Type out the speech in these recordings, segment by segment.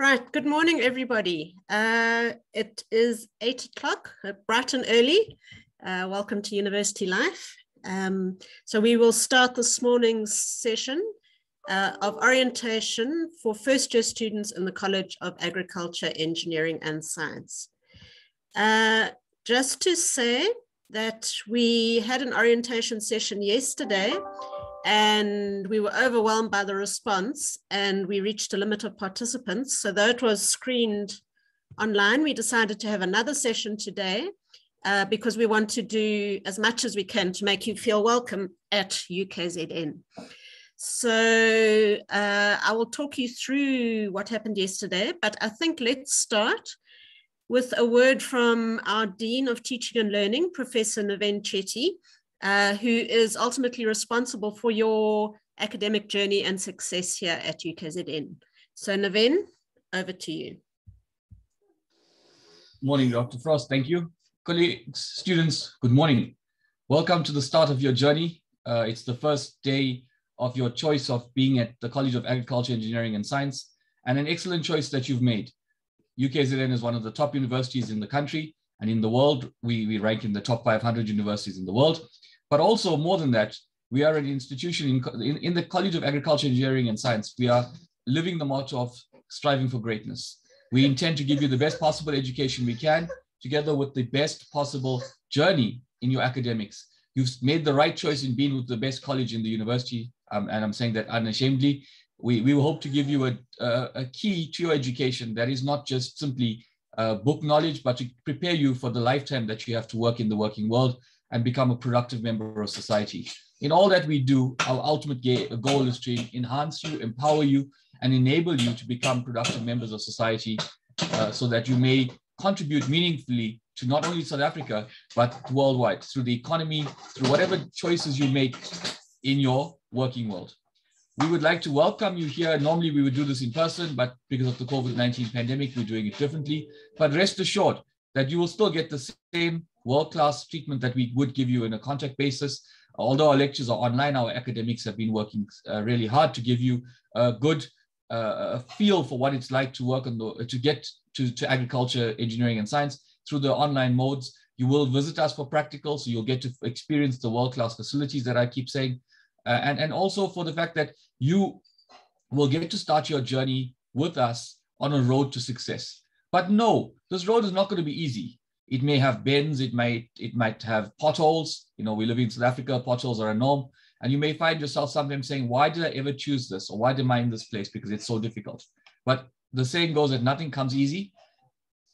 Right, good morning, everybody. Uh, it is eight o'clock, bright and early. Uh, welcome to University Life. Um, so we will start this morning's session uh, of orientation for first year students in the College of Agriculture, Engineering and Science. Uh, just to say that we had an orientation session yesterday and we were overwhelmed by the response and we reached a limit of participants. So though it was screened online, we decided to have another session today uh, because we want to do as much as we can to make you feel welcome at UKZN. So uh, I will talk you through what happened yesterday, but I think let's start with a word from our Dean of Teaching and Learning, Professor Naven Chetty, uh, who is ultimately responsible for your academic journey and success here at UKZN. So Naven, over to you. Morning, Dr. Frost. Thank you. Colleagues, students, good morning. Welcome to the start of your journey. Uh, it's the first day of your choice of being at the College of Agriculture, Engineering and Science, and an excellent choice that you've made. UKZN is one of the top universities in the country and in the world. We, we rank in the top 500 universities in the world. But also more than that, we are an institution in, in, in the College of Agriculture, Engineering and Science. We are living the motto of striving for greatness. We intend to give you the best possible education we can, together with the best possible journey in your academics. You've made the right choice in being with the best college in the university, um, and I'm saying that unashamedly. We, we hope to give you a, a, a key to your education that is not just simply uh, book knowledge, but to prepare you for the lifetime that you have to work in the working world and become a productive member of society. In all that we do, our ultimate goal is to enhance you, empower you, and enable you to become productive members of society uh, so that you may contribute meaningfully to not only South Africa, but worldwide through the economy, through whatever choices you make in your working world. We would like to welcome you here. Normally we would do this in person, but because of the COVID-19 pandemic, we're doing it differently. But rest assured that you will still get the same world-class treatment that we would give you in a contact basis. Although our lectures are online, our academics have been working uh, really hard to give you a good uh, feel for what it's like to work on the, to get to, to agriculture, engineering and science through the online modes. You will visit us for practical, so you'll get to experience the world-class facilities that I keep saying. Uh, and, and also for the fact that you will get to start your journey with us on a road to success. But no, this road is not going to be easy. It may have bends, it might, it might have potholes. You know, we live in South Africa, potholes are a norm. And you may find yourself sometimes saying, why did I ever choose this? Or why am I in this place? Because it's so difficult. But the saying goes that nothing comes easy.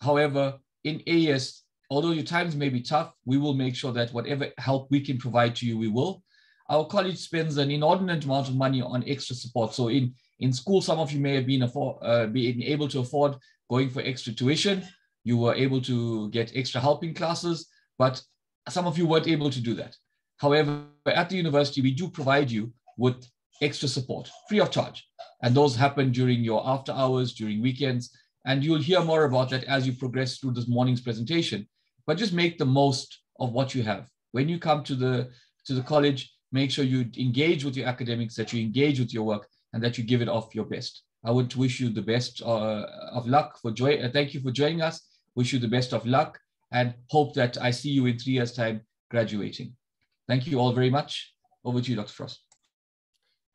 However, in AES, although your times may be tough, we will make sure that whatever help we can provide to you, we will. Our college spends an inordinate amount of money on extra support. So in, in school, some of you may have been, afford, uh, been able to afford going for extra tuition you were able to get extra helping classes, but some of you weren't able to do that. However, at the university, we do provide you with extra support free of charge. And those happen during your after hours, during weekends. And you'll hear more about that as you progress through this morning's presentation. But just make the most of what you have. When you come to the, to the college, make sure you engage with your academics, that you engage with your work, and that you give it off your best. I to wish you the best uh, of luck for joy. Uh, thank you for joining us wish you the best of luck and hope that I see you in three years' time graduating. Thank you all very much. Over to you, Dr. Frost.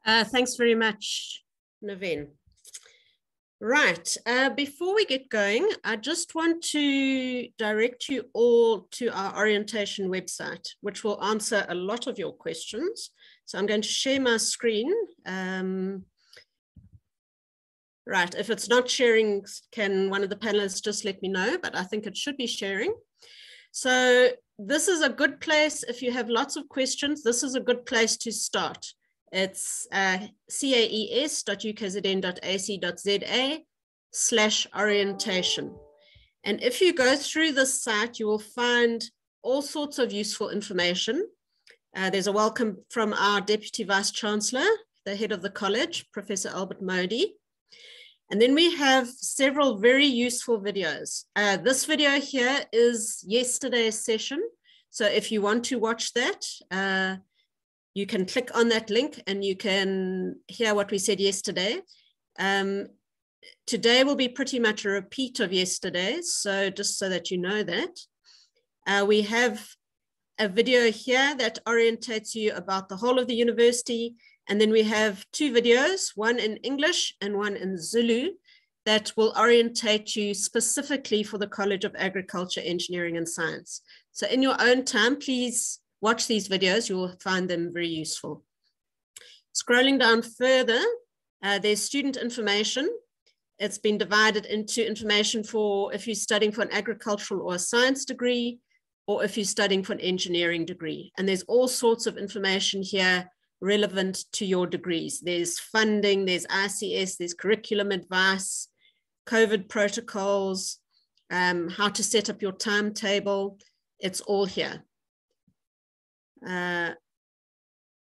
Uh, thanks very much, Naven. Right, uh, before we get going, I just want to direct you all to our orientation website, which will answer a lot of your questions. So I'm going to share my screen. Um, Right, if it's not sharing, can one of the panelists just let me know, but I think it should be sharing. So this is a good place, if you have lots of questions, this is a good place to start. It's uh, caes.ukzn.ac.za slash orientation. And if you go through this site, you will find all sorts of useful information. Uh, there's a welcome from our Deputy Vice Chancellor, the head of the college, Professor Albert Modi. And then we have several very useful videos. Uh, this video here is yesterday's session. So if you want to watch that, uh, you can click on that link and you can hear what we said yesterday. Um, today will be pretty much a repeat of yesterday. So just so that you know that. Uh, we have a video here that orientates you about the whole of the university. And then we have two videos, one in English and one in Zulu that will orientate you specifically for the College of Agriculture, Engineering and Science. So in your own time, please watch these videos. You will find them very useful. Scrolling down further, uh, there's student information. It's been divided into information for if you're studying for an agricultural or a science degree, or if you're studying for an engineering degree. And there's all sorts of information here relevant to your degrees. There's funding, there's ICS, there's curriculum advice, COVID protocols, um, how to set up your timetable. It's all here. Uh,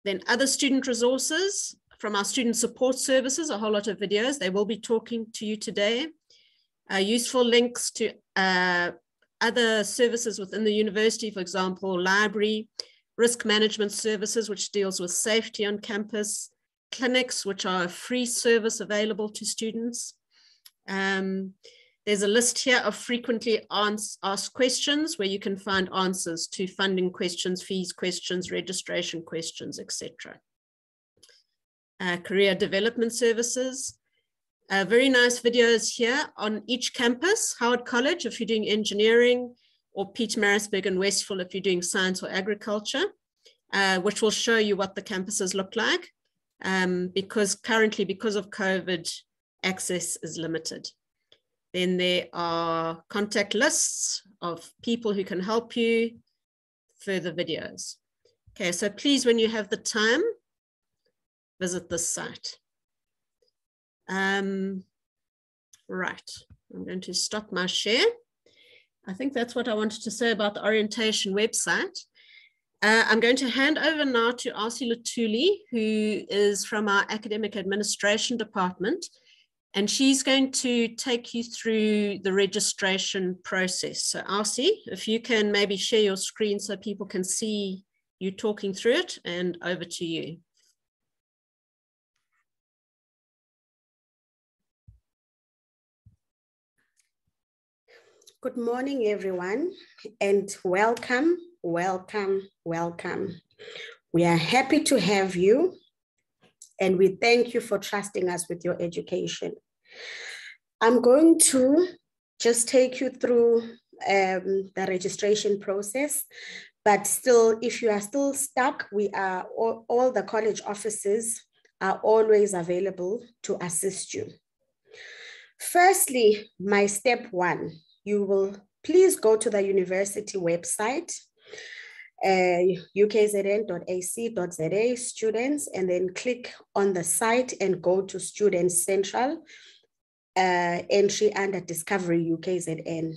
then other student resources from our student support services, a whole lot of videos. They will be talking to you today. Uh, useful links to uh, other services within the university, for example, library, risk management services, which deals with safety on campus, clinics, which are a free service available to students. Um, there's a list here of frequently asked questions where you can find answers to funding questions, fees questions, registration questions, etc. Uh, career development services. Uh, very nice videos here on each campus, Howard College if you're doing engineering, or Pietermaritzburg and Westville if you're doing science or agriculture, uh, which will show you what the campuses look like. Um, because currently, because of COVID, access is limited. Then there are contact lists of people who can help you, further videos. Okay, so please, when you have the time, visit this site. Um, right, I'm going to stop my share. I think that's what I wanted to say about the orientation website. Uh, I'm going to hand over now to Ausi Luthuli, who is from our academic administration department. And she's going to take you through the registration process. So Ausi, if you can maybe share your screen so people can see you talking through it and over to you. Good morning, everyone, and welcome, welcome, welcome. We are happy to have you and we thank you for trusting us with your education. I'm going to just take you through um, the registration process, but still, if you are still stuck, we are all, all the college offices are always available to assist you. Firstly, my step one, you will please go to the university website uh, ukzn.ac.za students and then click on the site and go to Students Central uh, entry under Discovery UKZN.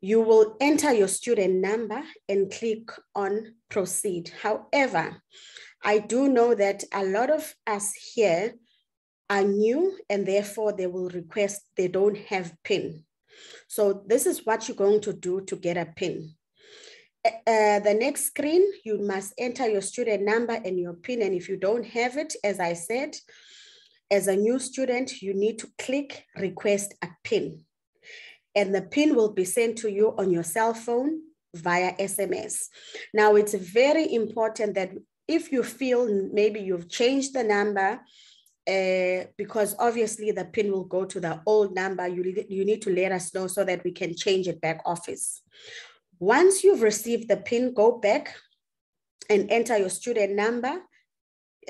You will enter your student number and click on proceed. However, I do know that a lot of us here are new and therefore they will request they don't have PIN. So this is what you're going to do to get a PIN. Uh, the next screen, you must enter your student number and your PIN. And if you don't have it, as I said, as a new student, you need to click request a PIN. And the PIN will be sent to you on your cell phone via SMS. Now, it's very important that if you feel maybe you've changed the number, uh, because obviously the PIN will go to the old number, you, you need to let us know so that we can change it back office. Once you've received the PIN, go back and enter your student number,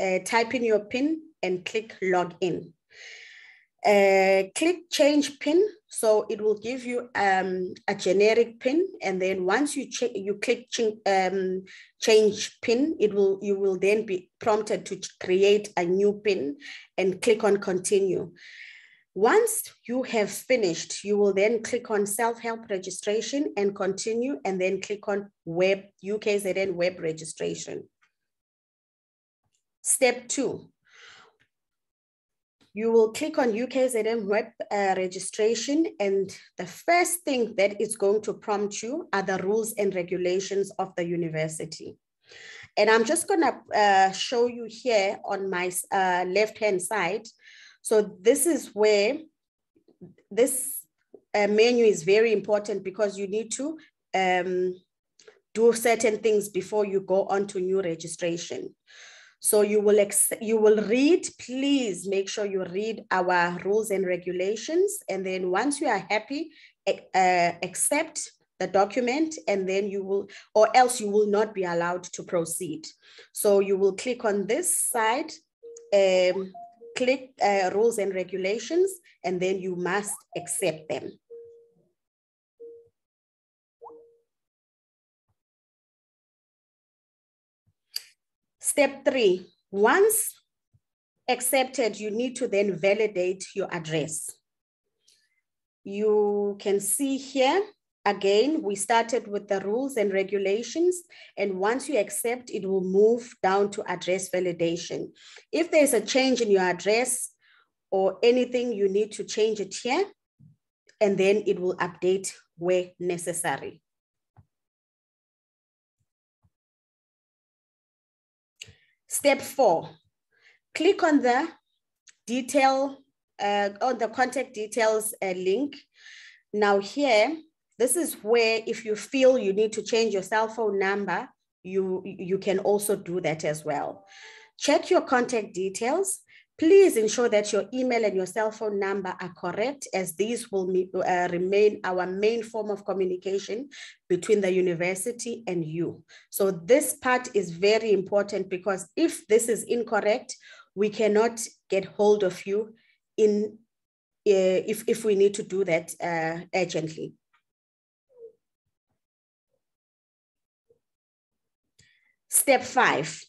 uh, type in your PIN and click log in. Uh, click change PIN, so it will give you um, a generic PIN, and then once you you click ch um, change PIN, it will you will then be prompted to create a new PIN and click on continue. Once you have finished, you will then click on self-help registration and continue, and then click on web UKZN web registration. Step two, you will click on UKZN web uh, registration and the first thing that is going to prompt you are the rules and regulations of the university. And I'm just gonna uh, show you here on my uh, left-hand side So this is where this uh, menu is very important because you need to um, do certain things before you go on to new registration. So you will ex- you will read, please make sure you read our rules and regulations. And then once you are happy, uh, accept the document and then you will, or else you will not be allowed to proceed. So you will click on this side, um, click uh, rules and regulations, and then you must accept them. Step three, once accepted, you need to then validate your address. You can see here, again, we started with the rules and regulations, and once you accept, it will move down to address validation. If there's a change in your address or anything, you need to change it here, and then it will update where necessary. Step four, click on the detail, uh, on the contact details uh, link. Now here, this is where if you feel you need to change your cell phone number, you, you can also do that as well. Check your contact details Please ensure that your email and your cell phone number are correct as these will uh, remain our main form of communication between the university and you. So this part is very important because if this is incorrect, we cannot get hold of you in uh, if, if we need to do that uh, urgently. Step five,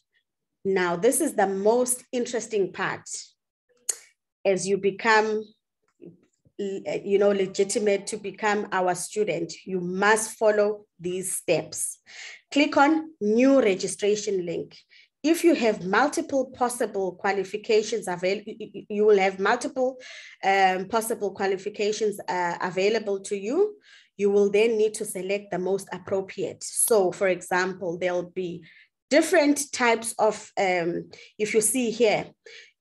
now, this is the most interesting part. As you become you know legitimate to become our student you must follow these steps. Click on new registration link. If you have multiple possible qualifications available you will have multiple um, possible qualifications uh, available to you. You will then need to select the most appropriate. So for example there'll be different types of, um, if you see here,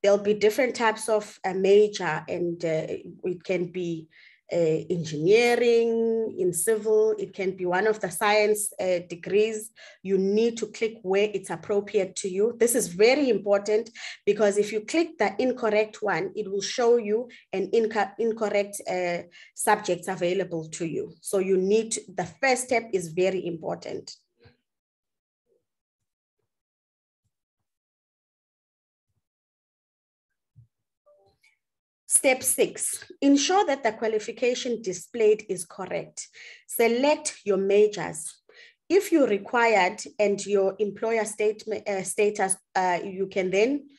there'll be different types of major and uh, it can be uh, engineering, in civil, it can be one of the science uh, degrees. You need to click where it's appropriate to you. This is very important because if you click the incorrect one, it will show you an inc incorrect uh, subjects available to you. So you need, to, the first step is very important. Step six, ensure that the qualification displayed is correct. Select your majors. If you're required and your employer statement, uh, status, uh, you can then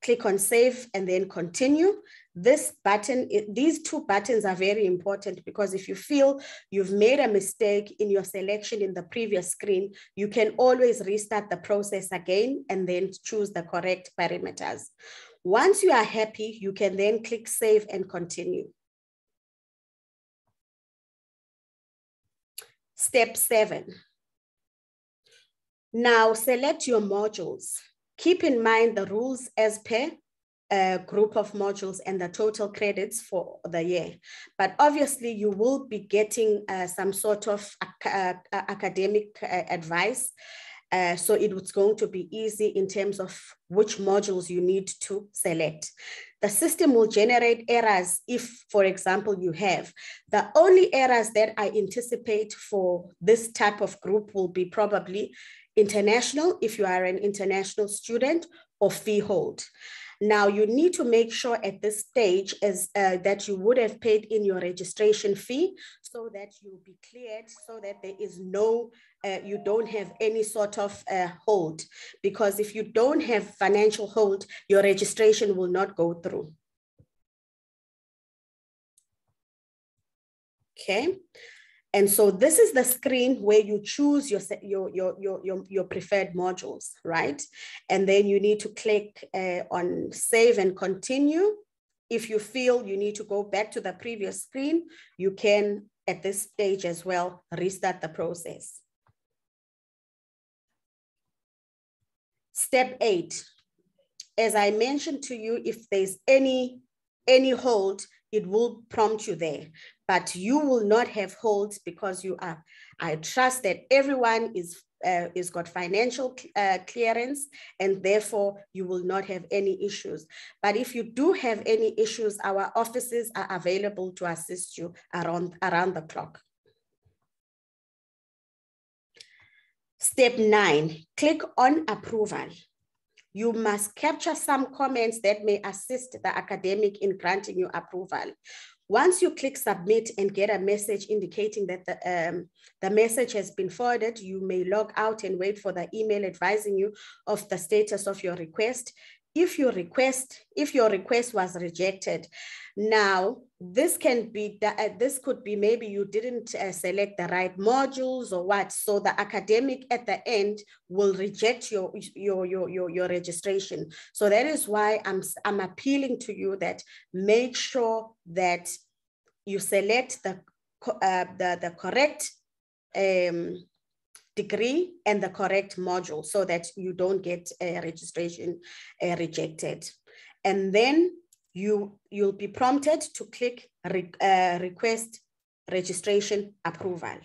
click on save and then continue. This button, these two buttons are very important because if you feel you've made a mistake in your selection in the previous screen, you can always restart the process again and then choose the correct parameters. Once you are happy, you can then click save and continue. Step seven. Now select your modules. Keep in mind the rules as per a group of modules and the total credits for the year. But obviously you will be getting uh, some sort of uh, academic uh, advice uh, so it was going to be easy in terms of which modules you need to select. The system will generate errors if, for example, you have. The only errors that I anticipate for this type of group will be probably international, if you are an international student, or fee hold. Now you need to make sure at this stage is uh, that you would have paid in your registration fee so that you'll be cleared so that there is no, uh, you don't have any sort of uh, hold because if you don't have financial hold, your registration will not go through. Okay. And so this is the screen where you choose your, your, your, your, your, preferred modules, right? And then you need to click uh, on save and continue. If you feel you need to go back to the previous screen, you can at this stage as well, restart the process. Step eight, as I mentioned to you, if there's any any hold, it will prompt you there. But you will not have holds because you are. I trust that everyone is uh, is got financial uh, clearance and therefore you will not have any issues. But if you do have any issues, our offices are available to assist you around, around the clock. Step nine, click on approval. You must capture some comments that may assist the academic in granting you approval. Once you click submit and get a message indicating that the, um, the message has been forwarded, you may log out and wait for the email advising you of the status of your request if your request if your request was rejected now this can be uh, this could be maybe you didn't uh, select the right modules or what. So the academic at the end will reject your your your your, your registration. So that is why i'm i'm appealing to you that make sure that you select the uh, the the correct um degree and the correct module so that you don't get a registration uh, rejected. And then you, you'll be prompted to click re, uh, request registration approval.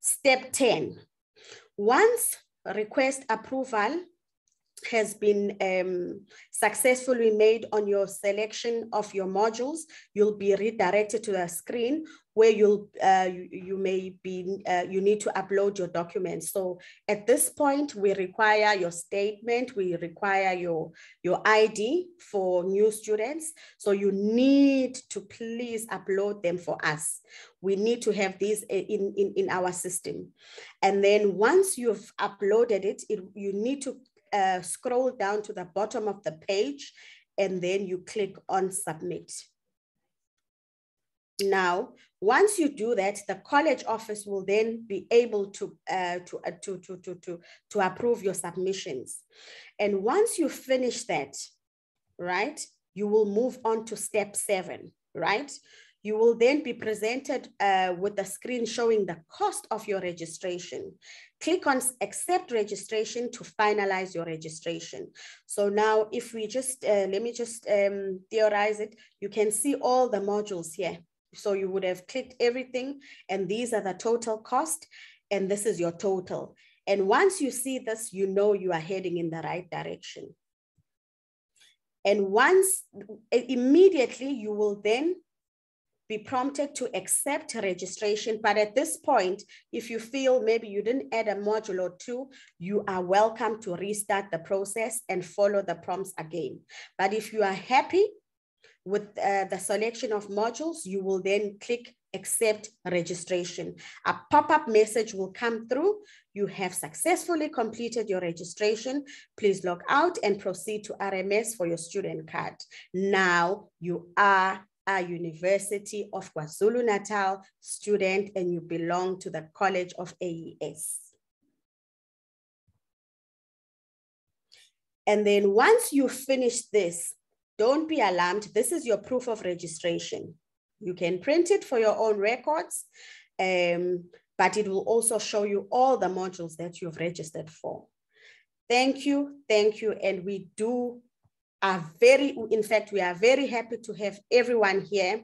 Step 10, once request approval has been um, successfully made on your selection of your modules, you'll be redirected to the screen where you'll uh, you, you, may be uh, you need to upload your documents. So at this point, we require your statement, we require your your ID for new students. So you need to please upload them for us. We need to have these in, in, in our system. And then once you've uploaded it, it you need to uh, scroll down to the bottom of the page and then you click on submit. Now, once you do that, the college office will then be able to, uh, to, uh, to, to, to, to, to approve your submissions. And once you finish that, right, you will move on to step seven, right? You will then be presented uh, with a screen showing the cost of your registration. Click on accept registration to finalize your registration. So now if we just, uh, let me just um, theorize it, you can see all the modules here. So you would have clicked everything and these are the total cost and this is your total. And once you see this, you know you are heading in the right direction. And once, immediately you will then be prompted to accept registration. But at this point, if you feel maybe you didn't add a module or two, you are welcome to restart the process and follow the prompts again. But if you are happy with uh, the selection of modules, you will then click accept registration. A pop-up message will come through. You have successfully completed your registration. Please log out and proceed to RMS for your student card. Now you are a University of KwaZulu-Natal student and you belong to the College of AES. And then once you finish this, don't be alarmed. This is your proof of registration. You can print it for your own records, um, but it will also show you all the modules that you've registered for. Thank you, thank you. And we do are very, in fact, we are very happy to have everyone here.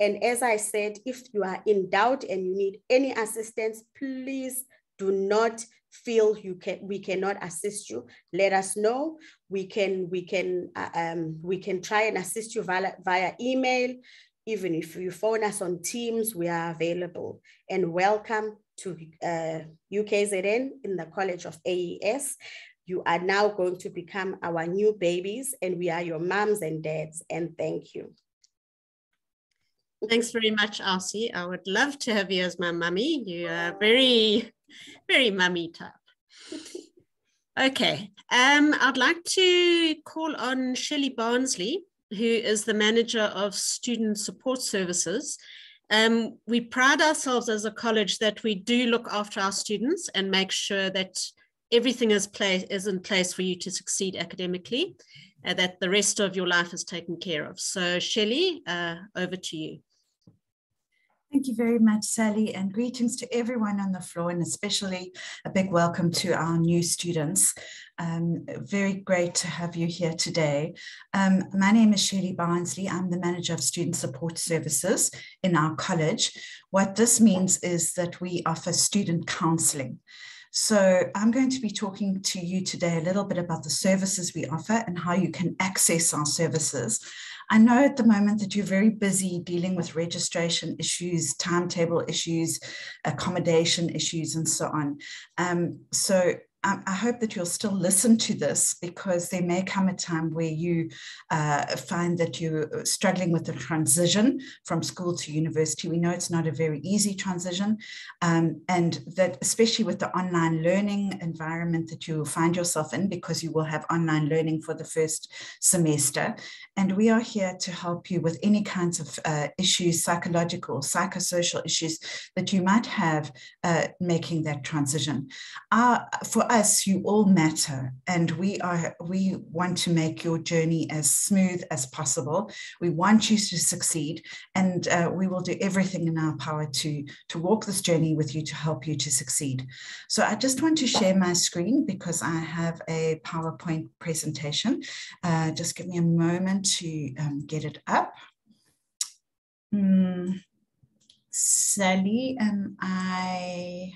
And as I said, if you are in doubt and you need any assistance, please do not feel you can we cannot assist you. Let us know. We can we can uh, um, we can try and assist you via, via email. Even if you phone us on teams we are available. And welcome to uh, ukzn in the college of aes you are now going to become our new babies, and we are your moms and dads. And thank you. Thanks very much, Ausi. I would love to have you as my mummy. You are very, very mummy type. Okay, um, I'd like to call on Shelley Barnsley, who is the manager of student support services. Um, we pride ourselves as a college that we do look after our students and make sure that everything is, is in place for you to succeed academically, uh, that the rest of your life is taken care of. So Shelley, uh, over to you. Thank you very much, Sally, and greetings to everyone on the floor, and especially a big welcome to our new students. Um, very great to have you here today. Um, my name is Shelley Barnsley. I'm the Manager of Student Support Services in our college. What this means is that we offer student counselling. So I'm going to be talking to you today a little bit about the services we offer and how you can access our services. I know at the moment that you're very busy dealing with registration issues, timetable issues, accommodation issues, and so on. Um, so I hope that you'll still listen to this because there may come a time where you uh, find that you're struggling with the transition from school to university. We know it's not a very easy transition, um, and that especially with the online learning environment that you find yourself in because you will have online learning for the first semester. And we are here to help you with any kinds of uh, issues, psychological, psychosocial issues that you might have uh, making that transition. Our, for us, you all matter, and we are we want to make your journey as smooth as possible. We want you to succeed, and uh, we will do everything in our power to to walk this journey with you to help you to succeed. So I just want to share my screen because I have a PowerPoint presentation. Uh, just give me a moment to um, get it up. Mm. Sally, am I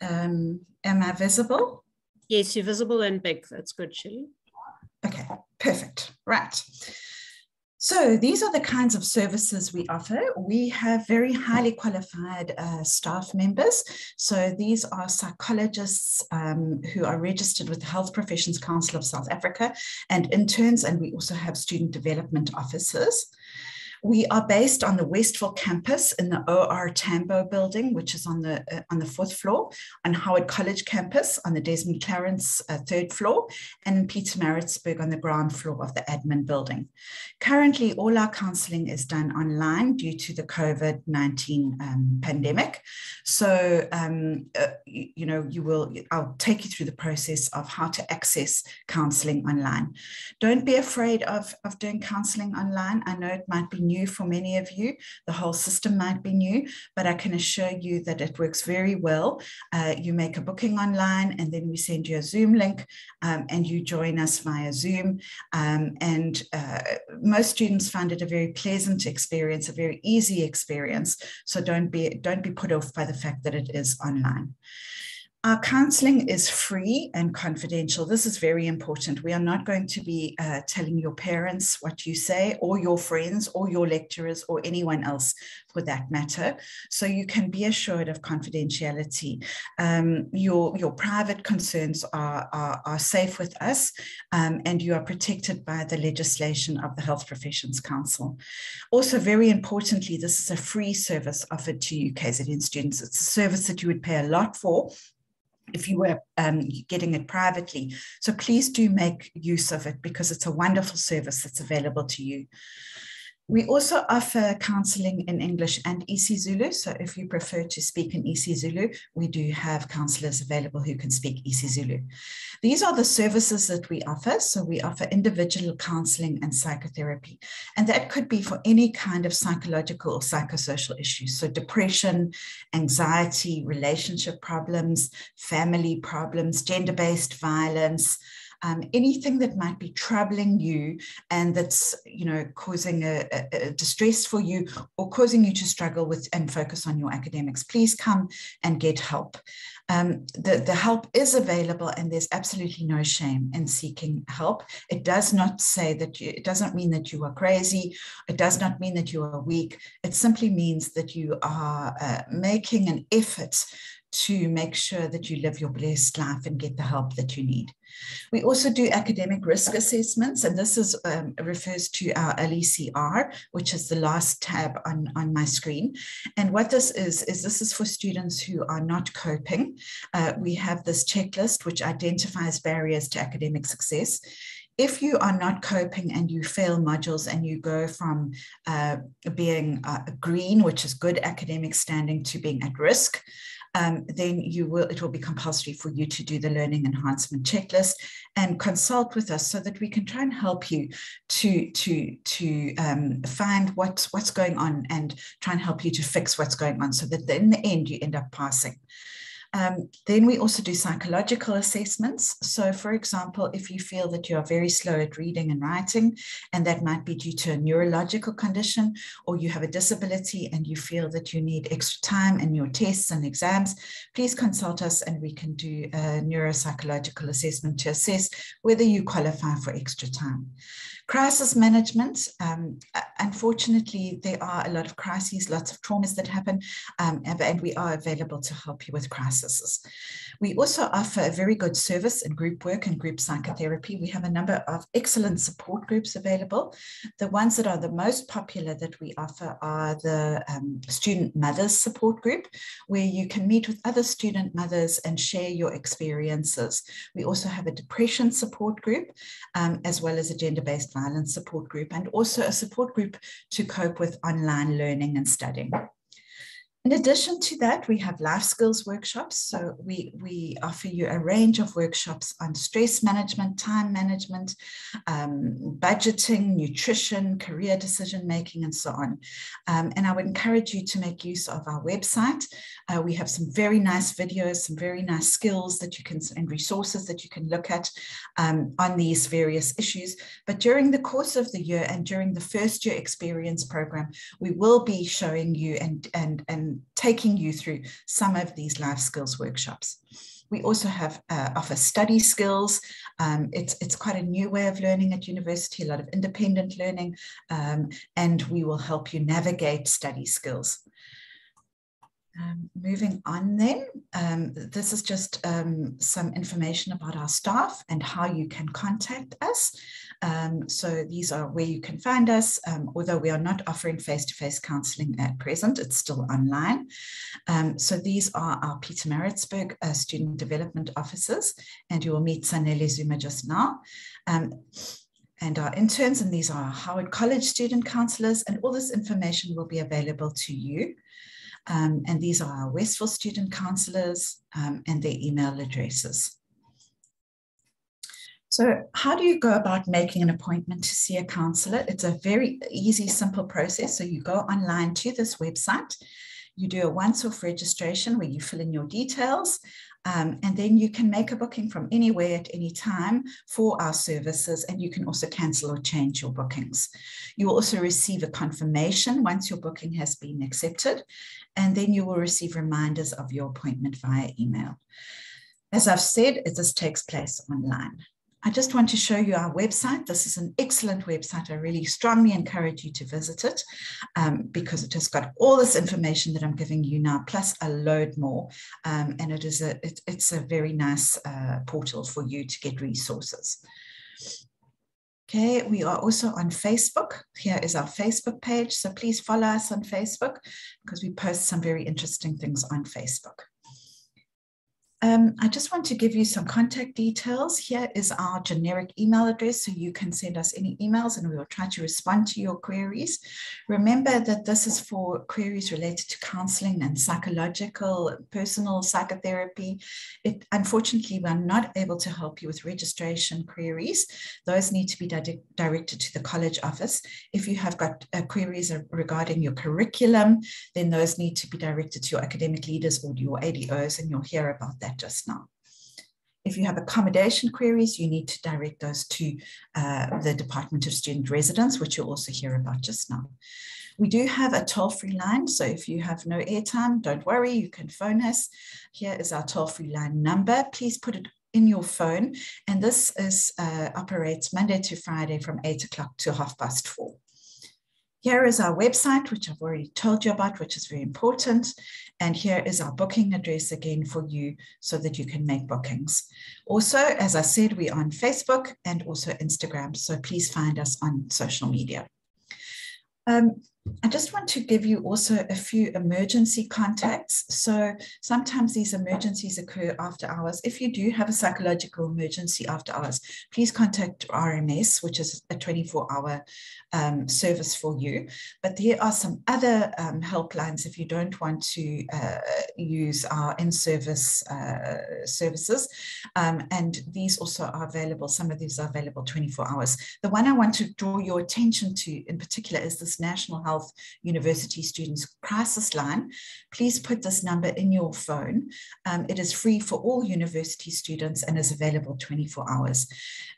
um, am I visible? Yes, you're visible and big. That's good, Shelley. Okay, perfect. Right. So these are the kinds of services we offer. We have very highly qualified uh, staff members. So these are psychologists um, who are registered with the Health Professions Council of South Africa and interns, and we also have student development officers. We are based on the Westville campus in the OR Tambo building, which is on the uh, on the fourth floor, on Howard College campus on the Desmond Clarence uh, third floor, and Pietermaritzburg on the ground floor of the admin building. Currently, all our counselling is done online due to the COVID nineteen um, pandemic. So, um, uh, you, you know, you will. I'll take you through the process of how to access counselling online. Don't be afraid of of doing counselling online. I know it might be new for many of you. The whole system might be new, but I can assure you that it works very well. Uh, you make a booking online and then we send you a Zoom link um, and you join us via Zoom. Um, and uh, most students find it a very pleasant experience, a very easy experience. So don't be, don't be put off by the fact that it is online. Our counseling is free and confidential. This is very important. We are not going to be uh, telling your parents what you say, or your friends, or your lecturers, or anyone else for that matter. So you can be assured of confidentiality. Um, your, your private concerns are, are, are safe with us, um, and you are protected by the legislation of the Health Professions Council. Also, very importantly, this is a free service offered to UKZN students. It's a service that you would pay a lot for if you were um, getting it privately. So please do make use of it because it's a wonderful service that's available to you. We also offer counseling in English and isiZulu. So if you prefer to speak in isiZulu, we do have counselors available who can speak isiZulu. These are the services that we offer. So we offer individual counseling and psychotherapy. And that could be for any kind of psychological or psychosocial issues. So depression, anxiety, relationship problems, family problems, gender-based violence, um, anything that might be troubling you and that's you know causing a, a, a, distress for you or causing you to struggle with and focus on your academics please come and get help. Um, the, the help is available and there's absolutely no shame in seeking help. It does not say that you, it doesn't mean that you are crazy. It does not mean that you are weak. It simply means that you are uh, making an effort to make sure that you live your blessed life and get the help that you need. We also do academic risk assessments, and this is um, refers to our LECR, which is the last tab on, on my screen. And what this is, is this is for students who are not coping. Uh, we have this checklist which identifies barriers to academic success if you are not coping and you fail modules and you go from uh, being uh, green, which is good academic standing, to being at risk, um, then you will it will be compulsory for you to do the learning enhancement checklist and consult with us so that we can try and help you to to to um, find what's what's going on and try and help you to fix what's going on so that in the end you end up passing. Um, then we also do psychological assessments. So, for example, if you feel that you are very slow at reading and writing, and that might be due to a neurological condition, or you have a disability and you feel that you need extra time in your tests and exams, please consult us and we can do a neuropsychological assessment to assess whether you qualify for extra time. Crisis management, um, unfortunately, there are a lot of crises, lots of traumas that happen, um, and we are available to help you with crises. We also offer a very good service in group work and group psychotherapy. We have a number of excellent support groups available. The ones that are the most popular that we offer are the um, Student Mothers Support Group, where you can meet with other student mothers and share your experiences. We also have a depression support group, um, as well as a gender-based violence support group and also a support group to cope with online learning and studying. In addition to that, we have life skills workshops. So we, we offer you a range of workshops on stress management, time management, um, budgeting, nutrition, career decision making, and so on. Um, and I would encourage you to make use of our website. Uh, we have some very nice videos, some very nice skills that you can, and resources that you can look at um, on these various issues. But during the course of the year and during the first year experience program, we will be showing you and, and, and taking you through some of these life skills workshops. We also have uh, offer study skills. Um, it's, it's quite a new way of learning at university, a lot of independent learning, um, and we will help you navigate study skills. Um, moving on then, um, this is just um, some information about our staff and how you can contact us. Um, so these are where you can find us, um, although we are not offering face-to-face counseling at present, it's still online. Um, so these are our Pietermaritzburg uh, student development officers, and you will meet Sanele Zuma just now and our interns, and these are our Howard College student counselors, and all this information will be available to you. Um, and these are our Westville student counselors um, and their email addresses. So how do you go about making an appointment to see a counselor? It's a very easy, simple process. So you go online to this website, you do a once-off registration where you fill in your details, um, and then you can make a booking from anywhere at any time for our services, and you can also cancel or change your bookings. You will also receive a confirmation once your booking has been accepted, and then you will receive reminders of your appointment via email. As I've said, this takes place online. I just want to show you our website. This is an excellent website. I really strongly encourage you to visit it um, because it has got all this information that I'm giving you now, plus a load more. Um, and it is a, it, it's a very nice uh, portal for you to get resources. Okay, we are also on Facebook. Here is our Facebook page. So please follow us on Facebook because we post some very interesting things on Facebook. Um, I just want to give you some contact details. Here is our generic email address, so you can send us any emails and we will try to respond to your queries. Remember that this is for queries related to counseling and psychological, personal psychotherapy. It, unfortunately, we're not able to help you with registration queries. Those need to be di directed to the college office. If you have got uh, queries regarding your curriculum, then those need to be directed to your academic leaders or your ADOs, and you'll hear about that that just now. If you have accommodation queries, you need to direct those to uh, the Department of Student Residence, which you'll also hear about just now. We do have a toll-free line, so if you have no airtime, don't worry, you can phone us. Here is our toll-free line number. Please put it in your phone, and this is uh, operates Monday to Friday from 8 o'clock to half past 4. Here is our website, which I've already told you about, which is very important. And here is our booking address again for you so that you can make bookings. Also, as I said, we're on Facebook and also Instagram. So please find us on social media. Um, I just want to give you also a few emergency contacts. So sometimes these emergencies occur after hours. If you do have a psychological emergency after hours, please contact RMS, which is a 24 hour um, service for you. But there are some other um, helplines if you don't want to uh, use our in-service uh, services. Um, and these also are available, some of these are available 24 hours. The one I want to draw your attention to in particular is this National Health University Students Crisis Line. Please put this number in your phone. Um, it is free for all university students and is available 24 hours.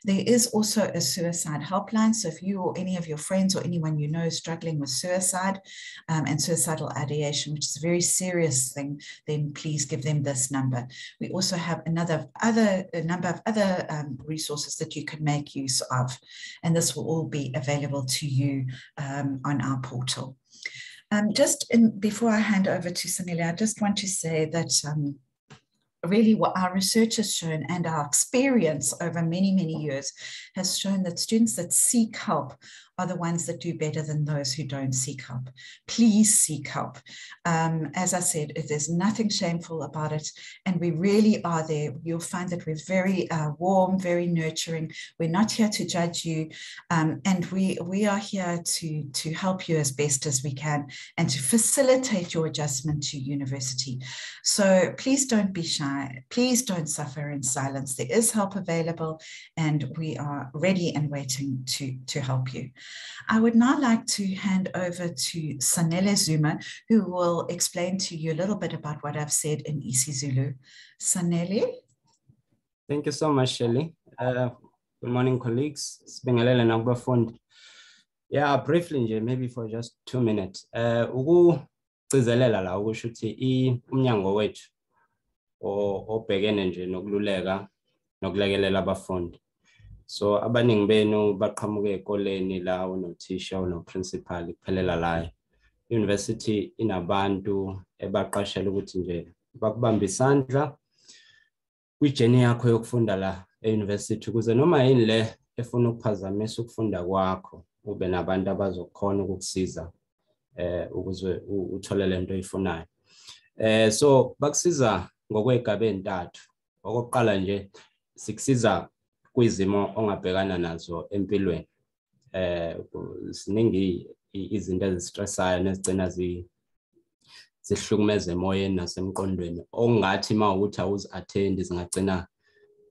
There is also a suicide helpline. So if you or any of your friends or anyone you know is struggling with suicide um, and suicidal ideation, which is a very serious thing, then please give them this number. We also have another other a number of other um, resources that you can make use of, and this will all be available to you um, on our portal. Um, just in, before I hand over to Sanele, I just want to say that um, really what our research has shown and our experience over many, many years has shown that students that seek help are the ones that do better than those who don't seek help. Please seek help. Um, as I said, there's nothing shameful about it, and we really are there. You'll find that we're very uh, warm, very nurturing. We're not here to judge you, um, and we we are here to to help you as best as we can and to facilitate your adjustment to university. So please don't be shy. Please don't suffer in silence. There is help available, and we are ready and waiting to to help you. I would now like to hand over to Sanele Zuma, who will explain to you a little bit about what I've said in isiZulu. Sanele? Thank you so much, Shelley. Uh, good morning, colleagues. Sibingelele nakubafundi. Yeah, briefly maybe for just two minutes. Uh, ukugcizelela la ukusho ukuthi umnyango wethu obhekene nje nokululeka nokulekelela abafundi so abaningi benu baqhamuke ekoleni la unothisha unoprincipal kuphelela la. University inabantu ebaqashela ukuthi nje bakubamba isandla kwijeni yakho yokufunda la e-university ukuze noma yini le efuna ukuphazamisa ukufunda kwakho ube nabantu abazokhona ukukusiza eh ukuze uthole lento oyifunayo. Eh so bakusiza ngokwegaba entathu okokuqala nje sikusiza kwizimo ongabhekana nazo empilweni. Eh siningi izinto ezistressayo nezigcina zi zihlukumeza emoyeni nasemqondweni. Okungathi uma ukuthi awuzi-attend zingagcina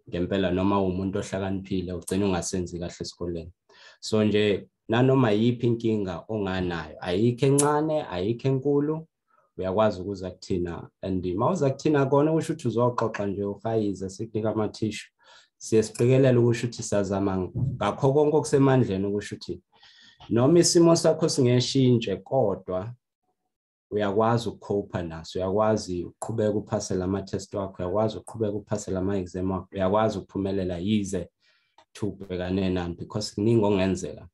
ngempela noma umuntu ohlakaniphile ugcina ungasenzi kahle esikoleni. So nje nanoma yiphi inkinga onganayo ayikho encane ayikho enkulu uyakwazi ukuza kuthina. And uma uza kuthina kona kusho ukuthi uzoxoxa nje uhayize sikunika amathishu siye siqikelela ukusho ukuthi siyazama ngakho konke okusemandleni ukusho ukuthi noma isimo sakho singeshintshe kodwa uyakwazi ukukhopha naso uyakwazi uqhubeka uphase lama-test wakho uyakwazi uqhubeka uphase lama-exam wakho uyakwazi ukuphumelela yize thubhekane nani because kuningi okungenzeka.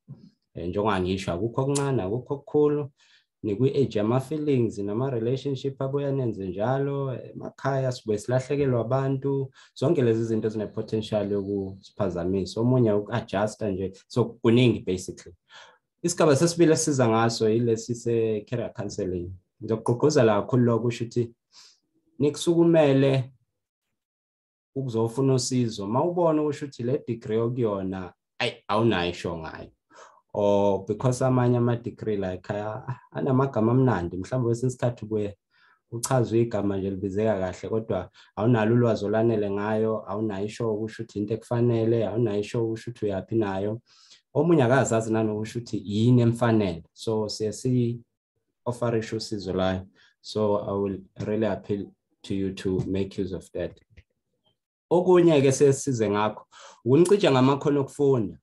Njengokangisho akukho okuncane akukho okukhulu nikwi-age yama-feelings nama-relationship abuya nenze njalo emakhaya sibuye silahlekelwa abantu. Zonke lezi zinto zine-potential yokusiphazamisa omunye uku-adjusta nje so kuningi basically. Isigaba sesibili esiza ngaso yilesi se-career counseling. Ngizokugqugquzela kakhulu lokho kusho ukuthi nikusukumele ukuzofuna usizo. Ma ubona ukusho ukuthi le degree okuyona ayi awunayo isho ngayo. Or because amanye ama-degree like anamagama amnandi mhlawumbe kwesinye isikhathi ubuye uchazwe igama nje libizeka kahle kodwa awunalo ulwazi olwanele ngayo awunayo isho ukusho ukuthi into ekufanele awunayo isho ukusho ukuthi uyaphi nayo. Omunye akazazi nanokusho ukuthi yini emfanele. So siye si-offerishe usizo layo. So i will really appeal to you to make use of that. Okunye-ke sesize ngakho ukunicija ngamakhono okufunda.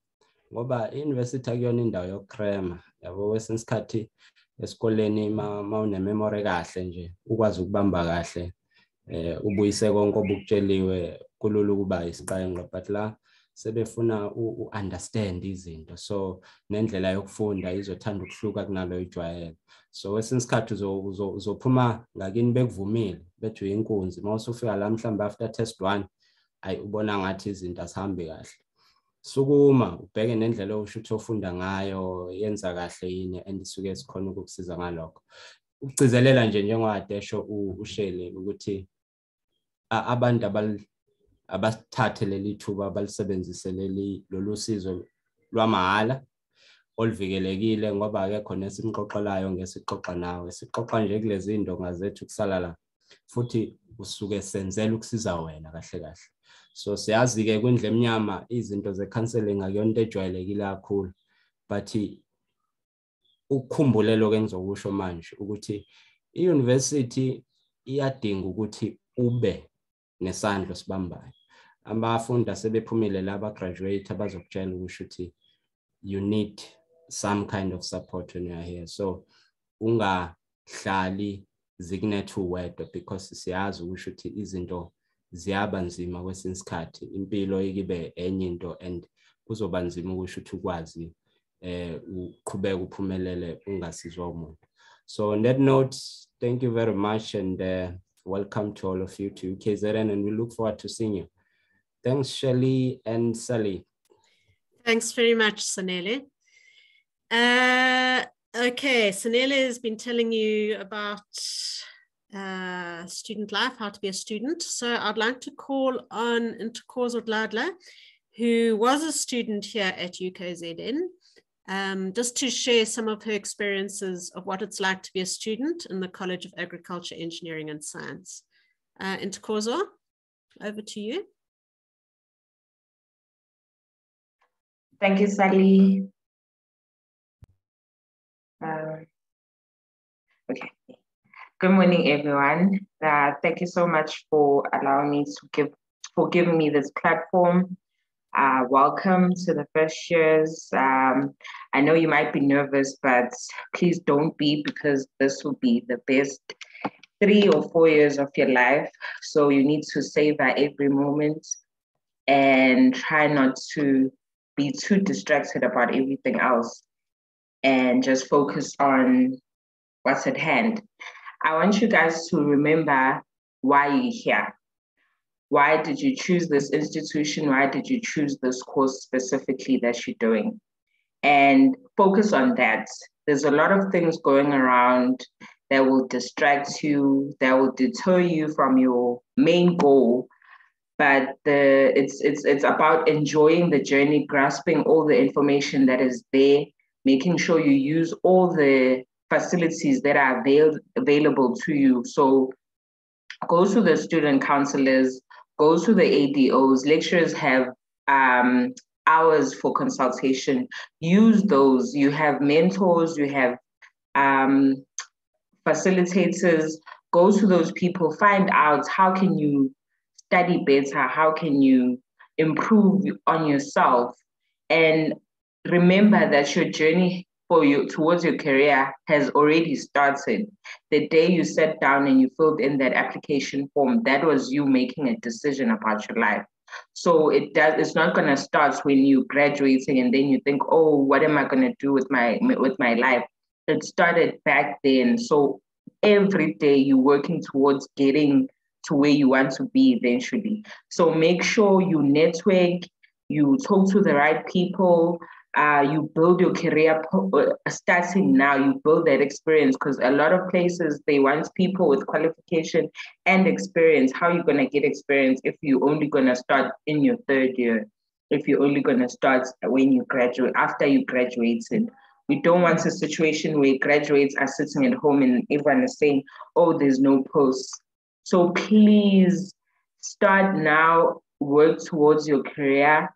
Ngoba i-university akuyona indawo yokukrema yabo kwesinye isikhathi esikoleni ma une-memory kahle nje ukwazi ukubamba kahle eh ubuyise konke obukutsheliwe kulula ukuba isiqayenqo but la sebefuna u-understand izinto. So nendlela yokufunda izothanda ukuhluka kunalo ijwayele so kwesinye isikhathi uzophuma ngakini bekuvumile bethi uyinkunzi. Uma usufika la mhlawumbe after test one ayi ubona ngathi izinto azihambi kahle. Sukuma ubheke nendlela osho ukuthi ofunda ngayo yenza kahle yini and isuke sikhona ukukusiza ngalokho. Ukugcizelela nje njengokadesho ushele ukuthi abantu abasithathe leli thuba balisebenzise leli lolu sizo lwamahhala oluvikelekile ngoba akekho nesimxoxelayo ngesixoxa nawe. Sixoxa nje kulezi ndonga zethu kusala la futhi usuke senzela ukusiza wena kahle kahle. So siyazi-ke kwindle emnyama izinto ze-counseling akuyona into ejwayelekile kakhulu but ukukhumbulelo ke engizokusho manje ukuthi i-university iyadinga ukuthi ube nesandla sibambayo abafundi asebephumile la bagraduate abazokutshela ukusho ukuthi you need some kind of support when you are here. So ungahlali zikunethu wedwa because siyazi ukusho ukuthi izinto ziyaba nzima kwesinye isikhathi impilo ikibe enye into and kuzoba nzima ukusho ukuthi ukwazi eh uqhubeka uphumelele ungasizwa umuntu. So on that note thank you very much and uh, welcome to all of you to KZN and we look forward to seeing you. Thanks Shelley and Sally. Thanks very much Sanele. Uh, okay Sanele has been telling you about uh, student life, how to be a student. So I'd like to call on Ntokozo Dladla, who was a student here at UKZN, um, just to share some of her experiences of what it's like to be a student in the College of Agriculture, Engineering and Science. Uh, over to you. Thank you, Sally. Um, okay. Good morning, everyone. Uh, thank you so much for allowing me to give, for giving me this platform. Uh, welcome to the first years. Um, I know you might be nervous, but please don't be because this will be the best three or four years of your life. So you need to savor every moment and try not to be too distracted about everything else and just focus on what's at hand. I want you guys to remember why you're here. Why did you choose this institution? Why did you choose this course specifically that you're doing? And focus on that. There's a lot of things going around that will distract you, that will deter you from your main goal. But the it's it's it's about enjoying the journey, grasping all the information that is there, making sure you use all the facilities that are avail- available to you. So go to the student counselors, go to the ADOs. Lecturers have um, hours for consultation. Use those. You have mentors, you have um, facilitators. Go to those people, find out how can you study better, how can you improve on yourself. And remember that your journey for you towards your career has already started. The day you sat down and you filled in that application form, that was you making a decision about your life. So it does it's not gonna start when you're graduating and then you think, oh, what am I gonna do with my with my life? It started back then. So every day you're working towards getting to where you want to be eventually. So make sure you network, you talk to the right people, uh, you build your career uh, starting now you build that experience because a lot of places they want people with qualification and experience. How are you going to get experience if you're only going to start in your third year? If you're only going to start when you graduate after you graduated. We don't want a situation where graduates are sitting at home and everyone is saying oh there's no posts so please start now work towards your career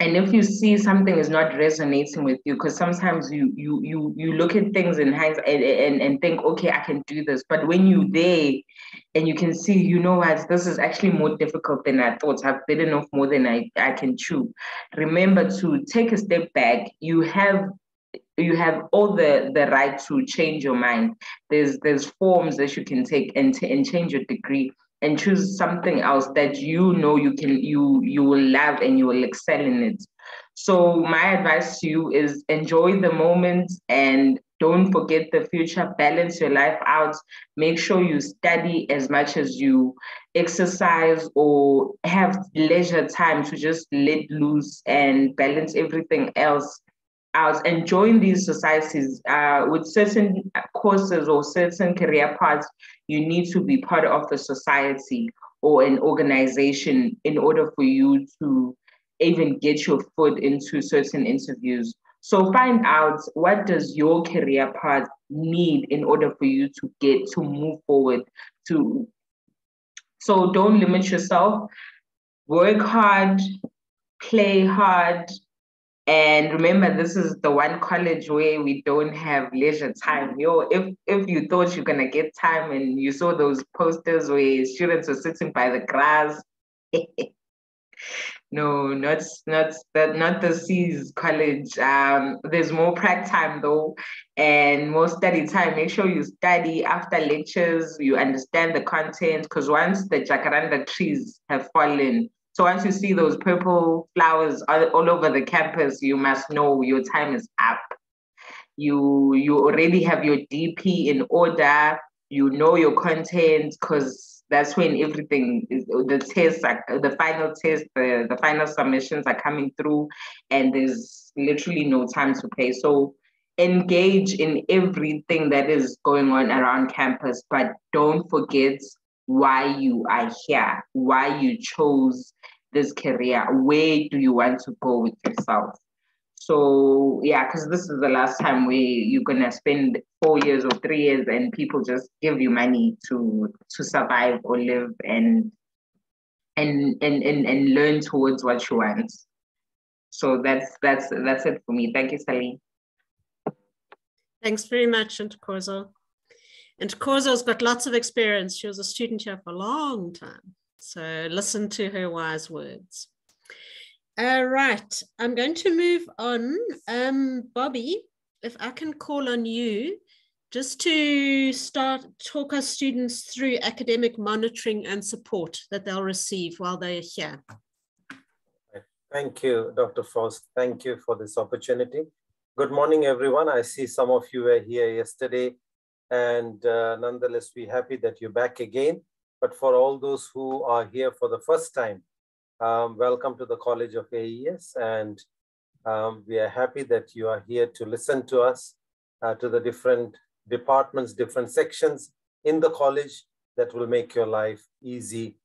and if you see something is not resonating with you because sometimes you you you you look at things in hindsight and, and, and think okay i can do this. But when you there and you can see you know what? This is actually more difficult than i thought. I've bitten off more than i i can chew. Remember to take a step back. You have you have all the the right to change your mind. There's there's forms that you can take and, and change your degree and choose something else that you know you can you you will love and you will excel in it. So my advice to you is enjoy the moment and don't forget the future, balance your life out. Make sure you study as much as you exercise or have leisure time to just let loose and balance everything else out and join these societies uh, with certain courses or certain career paths you need to be part of the society or an organization in order for you to even get your foot into certain interviews. So find out what does your career path need in order for you to get to move forward to so don't limit yourself. Work hard play hard and remember, this is the one college where we don't have leisure time. Yo, if if you thought you're gonna get time and you saw those posters where students were sitting by the grass, no, not not that not the C's college. Um, there's more practice time though, and more study time. Make sure you study after lectures. You understand the content because once the jacaranda trees have fallen, so once you see those purple flowers all, over the campus, you must know your time is up. You you already have your DP in order. You know your content because that's when everything is the tests are, the final test the, the final submissions are coming through and there's literally no time to play so engage in everything that is going on around campus but don't forget why you are here why you chose this career? Where do you want to go with yourself? So yeah, because this is the last time where you're gonna spend four years or three years and people just give you money to to survive or live and and and and, and learn towards what you want. So that's that's that's it for me. Thank you, Sally. Thanks very much, Ntokozo. Ntokozo's got lots of experience. She was a student here for a long time. So listen to her wise words. All right, I'm going to move on. Um, Boby, if I can call on you just to start talk our students through academic monitoring and support that they'll receive while they're here. Thank you, Dr. Frost. Thank you for this opportunity. Good morning, everyone. I see some of you were here yesterday, and uh, nonetheless, we're happy that you're back again. But for all those who are here for the first time, um, welcome to the College of AES. And um, we are happy that you are here to listen to us, uh, to the different departments, different sections in the college that will make your life easy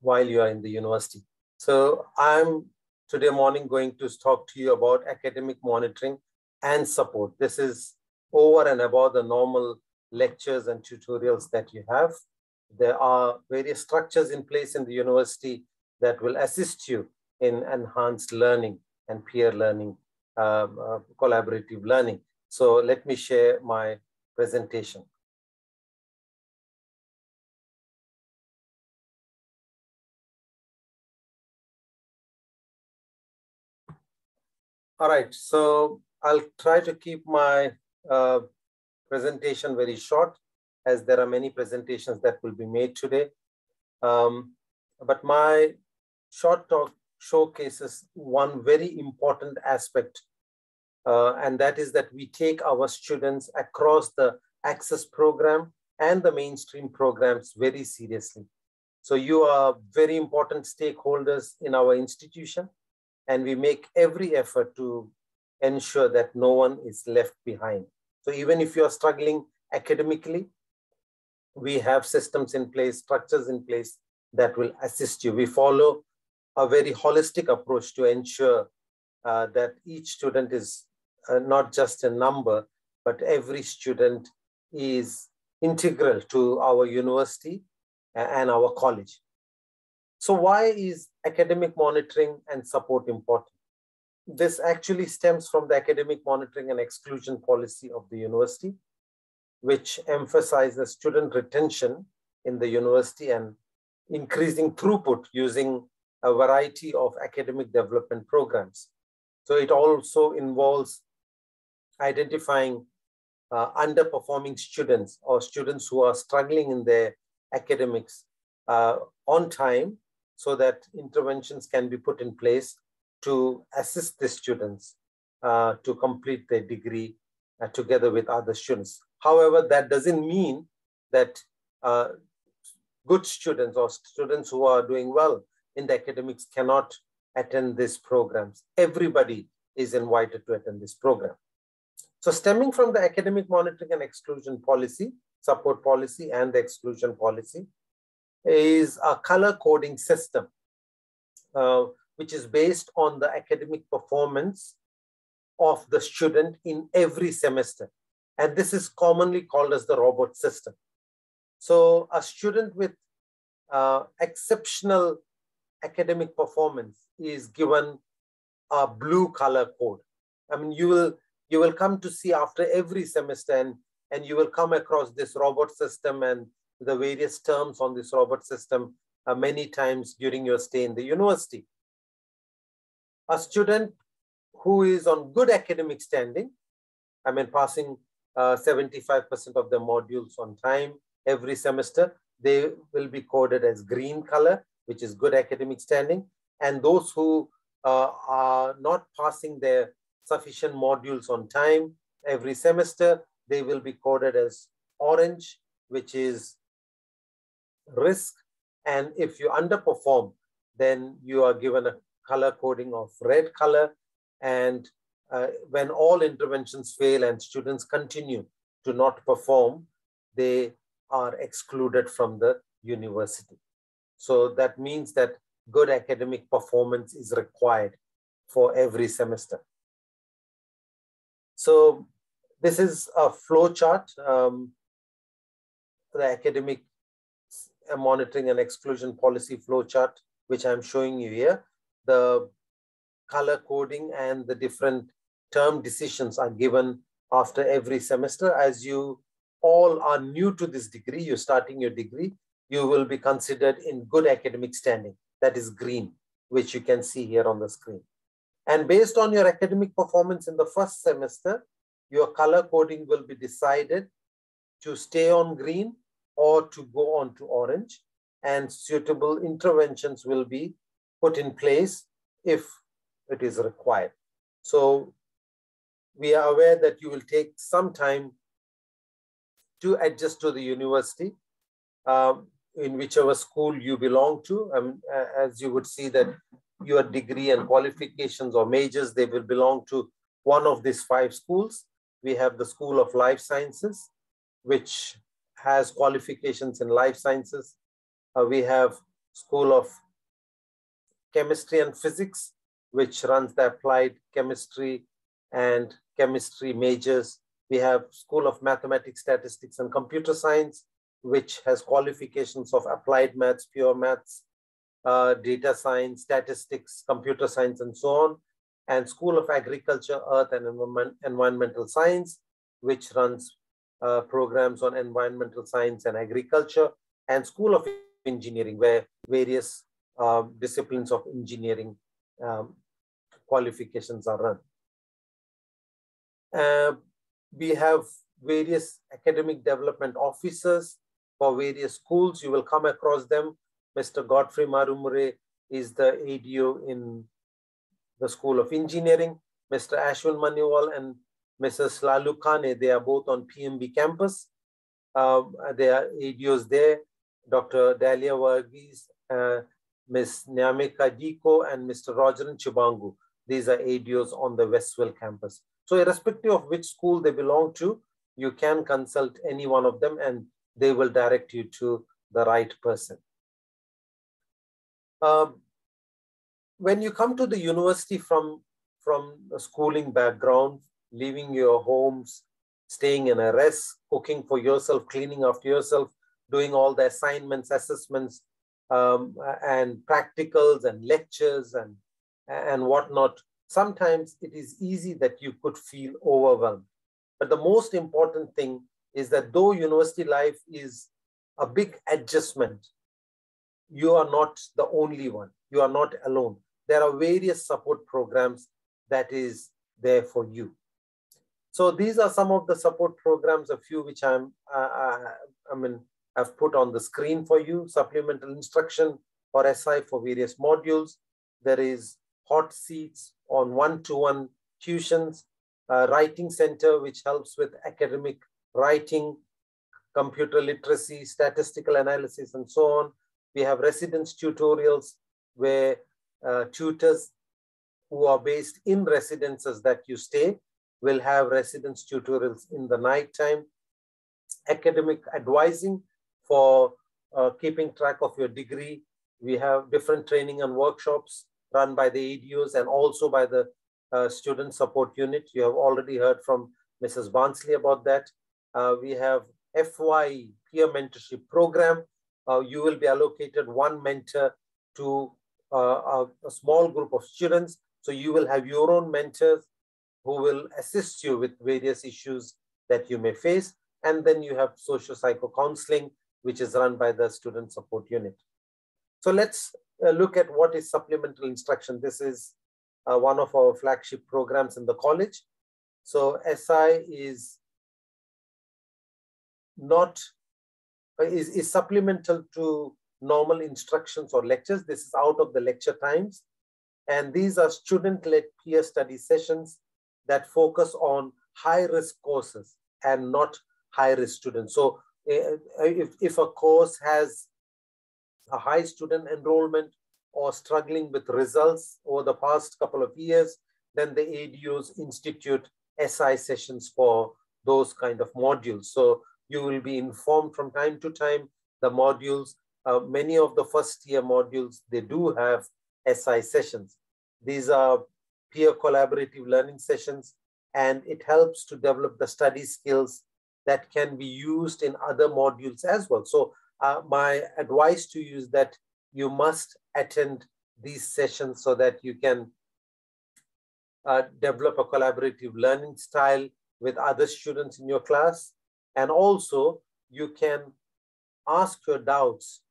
while you are in the university. So I'm today morning going to talk to you about academic monitoring and support. This is over and above the normal lectures and tutorials that you have there are various structures in place in the university that will assist you in enhanced learning and peer learning, um, uh, collaborative learning. So let me share my presentation. All right, so I'll try to keep my uh, presentation very short as there are many presentations that will be made today. Um, but my short talk showcases one very important aspect, uh, and that is that we take our students across the access program and the mainstream programs very seriously. So you are very important stakeholders in our institution, and we make every effort to ensure that no one is left behind. So even if you're struggling academically, we have systems in place, structures in place that will assist you. We follow a very holistic approach to ensure uh, that each student is uh, not just a number, but every student is integral to our university and our college. So why is academic monitoring and support important? This actually stems from the academic monitoring and exclusion policy of the university, which emphasizes student retention in the university and increasing throughput using a variety of academic development programs. So it also involves identifying uh, underperforming students or students who are struggling in their academics uh, on time so that interventions can be put in place to assist the students uh, to complete their degree uh, together with other students. However, that doesn't mean that uh, good students or students who are doing well in the academics cannot attend these programs. Everybody is invited to attend this program. So stemming from the academic monitoring and exclusion policy, support policy and the exclusion policy is a color coding system, uh, which is based on the academic performance of the student in every semester. And this is commonly called as the robot system. So a student with uh, exceptional academic performance is given a blue color code. I mean, you will you will come to see after every semester and, and you will come across this robot system and the various terms on this robot system uh, many times during your stay in the university. A student who is on good academic standing, I mean, passing 75% uh, of the modules on time every semester, they will be coded as green color, which is good academic standing. And those who uh, are not passing their sufficient modules on time every semester, they will be coded as orange, which is risk. And if you underperform, then you are given a color coding of red color. And uh, when all interventions fail and students continue to not perform, they are excluded from the university. So that means that good academic performance is required for every semester. So this is a flow chart, um, the academic monitoring and exclusion policy flow chart, which I'm showing you here. The color coding and the different term decisions are given after every semester. As you all are new to this degree, you're starting your degree, you will be considered in good academic standing. That is green, which you can see here on the screen. And based on your academic performance in the first semester, your color coding will be decided to stay on green or to go on to orange and suitable interventions will be put in place if it is required. So we are aware that you will take some time to adjust to the university um, in whichever school you belong to. Um, as you would see that your degree and qualifications or majors, they will belong to one of these five schools. We have the School of Life Sciences, which has qualifications in life sciences. Uh, we have School of Chemistry and Physics, which runs the applied chemistry and chemistry majors. We have School of Mathematics, Statistics, and Computer Science, which has qualifications of applied maths, pure maths, uh, data science, statistics, computer science, and so on. And School of Agriculture, Earth, and Environment, Environmental Science, which runs uh, programs on environmental science and agriculture, and School of Engineering, where various uh, disciplines of engineering um, qualifications are run. Uh, we have various academic development officers for various schools. You will come across them. Mr. Godfrey Marumure is the ADO in the School of Engineering. Mr. Ashwin Manival and Mrs. Lalu Kane, they are both on PMB campus. Um, there are ADOs there, Dr. Dalia Varghese, uh, Ms. Nyamika Diko, and Mr. Roger Tshibangu. These are ADOs on the Westville campus. So irrespective of which school they belong to, you can consult any one of them and they will direct you to the right person. Um, when you come to the university from, from a schooling background, leaving your homes, staying in a rest, cooking for yourself, cleaning after yourself, doing all the assignments, assessments, um, and practicals and lectures and, and whatnot sometimes it is easy that you could feel overwhelmed. But the most important thing is that though university life is a big adjustment, you are not the only one. You are not alone. There are various support programs that is there for you. So these are some of the support programs, a few which I'm, uh, uh I mean, I've put on the screen for you, supplemental instruction or SI for various modules. There is hot seats on one-to-one tuitions. uh, writing center, which helps with academic writing, computer literacy, statistical analysis, and so on. We have residence tutorials where uh, tutors who are based in residences that you stay will have residence tutorials in the night time. Academic advising for uh, keeping track of your degree. We have different training and workshops run by the ADOs and also by the uh, student support unit. You have already heard from Mrs. Barnsley about that. Uh, we have FY peer mentorship program. Uh, you will be allocated one mentor to uh, a, a small group of students. So you will have your own mentors who will assist you with various issues that you may face. And then you have social psycho counseling, which is run by the student support unit. So let's uh, look at what is supplemental instruction. This is uh, one of our flagship programs in the college. So SI is not, uh, is, is supplemental to normal instructions or lectures. This is out of the lecture times. And these are student-led peer study sessions that focus on high-risk courses and not high-risk students. So if, if a course has a high student enrollment or struggling with results over the past couple of years, then the ADOs institute SI sessions for those kind of modules. So you will be informed from time to time the modules. Uh, many of the first year modules, they do have SI sessions. These are peer collaborative learning sessions, and it helps to develop the study skills that can be used in other modules as well. So uh, my advice to you is that you must attend these sessions so that you can uh, develop a collaborative learning style with other students in your class. And also you can ask your doubts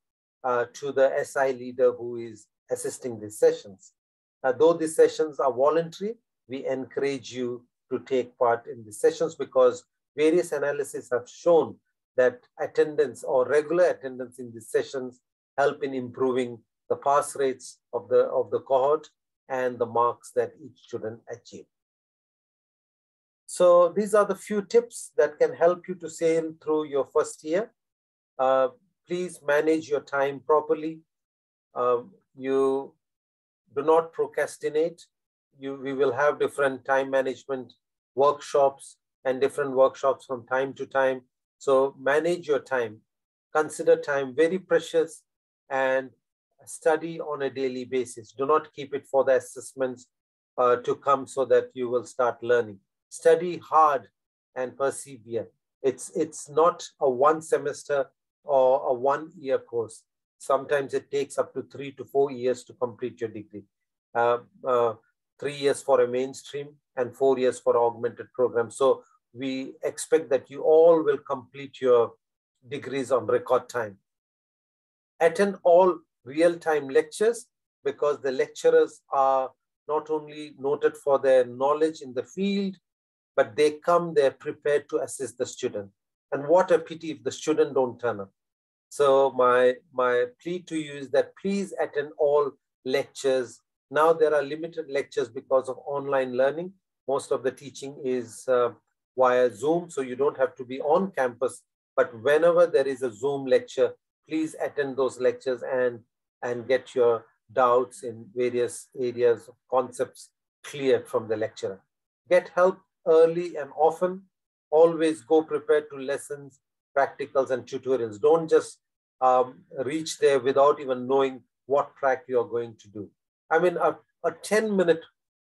uh, to the SI leader who is assisting these sessions. Though these sessions are voluntary, we encourage you to take part in the sessions because various analyses have shown that attendance or regular attendance in these sessions help in improving the pass rates of the, of the cohort and the marks that each student achieve. So these are the few tips that can help you to sail through your first year. Uh, please manage your time properly. Um, you do not procrastinate. You, we will have different time management workshops and different workshops from time to time. So manage your time. Consider time very precious and study on a daily basis. Do not keep it for the assessments uh, to come so that you will start learning. Study hard and persevere. It's, it's not a one semester or a one year course. Sometimes it takes up to three to four years to complete your degree. Uh, uh, three years for a mainstream and four years for augmented program. So we expect that you all will complete your degrees on record time. Attend all real-time lectures because the lecturers are not only noted for their knowledge in the field, but they come there prepared to assist the student. And what a pity if the student don't turn up. So my, my plea to you is that please attend all lectures. Now there are limited lectures because of online learning. Most of the teaching is uh, via Zoom, so you don't have to be on campus. But whenever there is a Zoom lecture, please attend those lectures and and get your doubts in various areas concepts cleared from the lecturer. Get help early and often. Always go prepared to lessons, practicals, and tutorials. Don't just um, reach there without even knowing what track you're going to do. I mean, a, a 10 minute,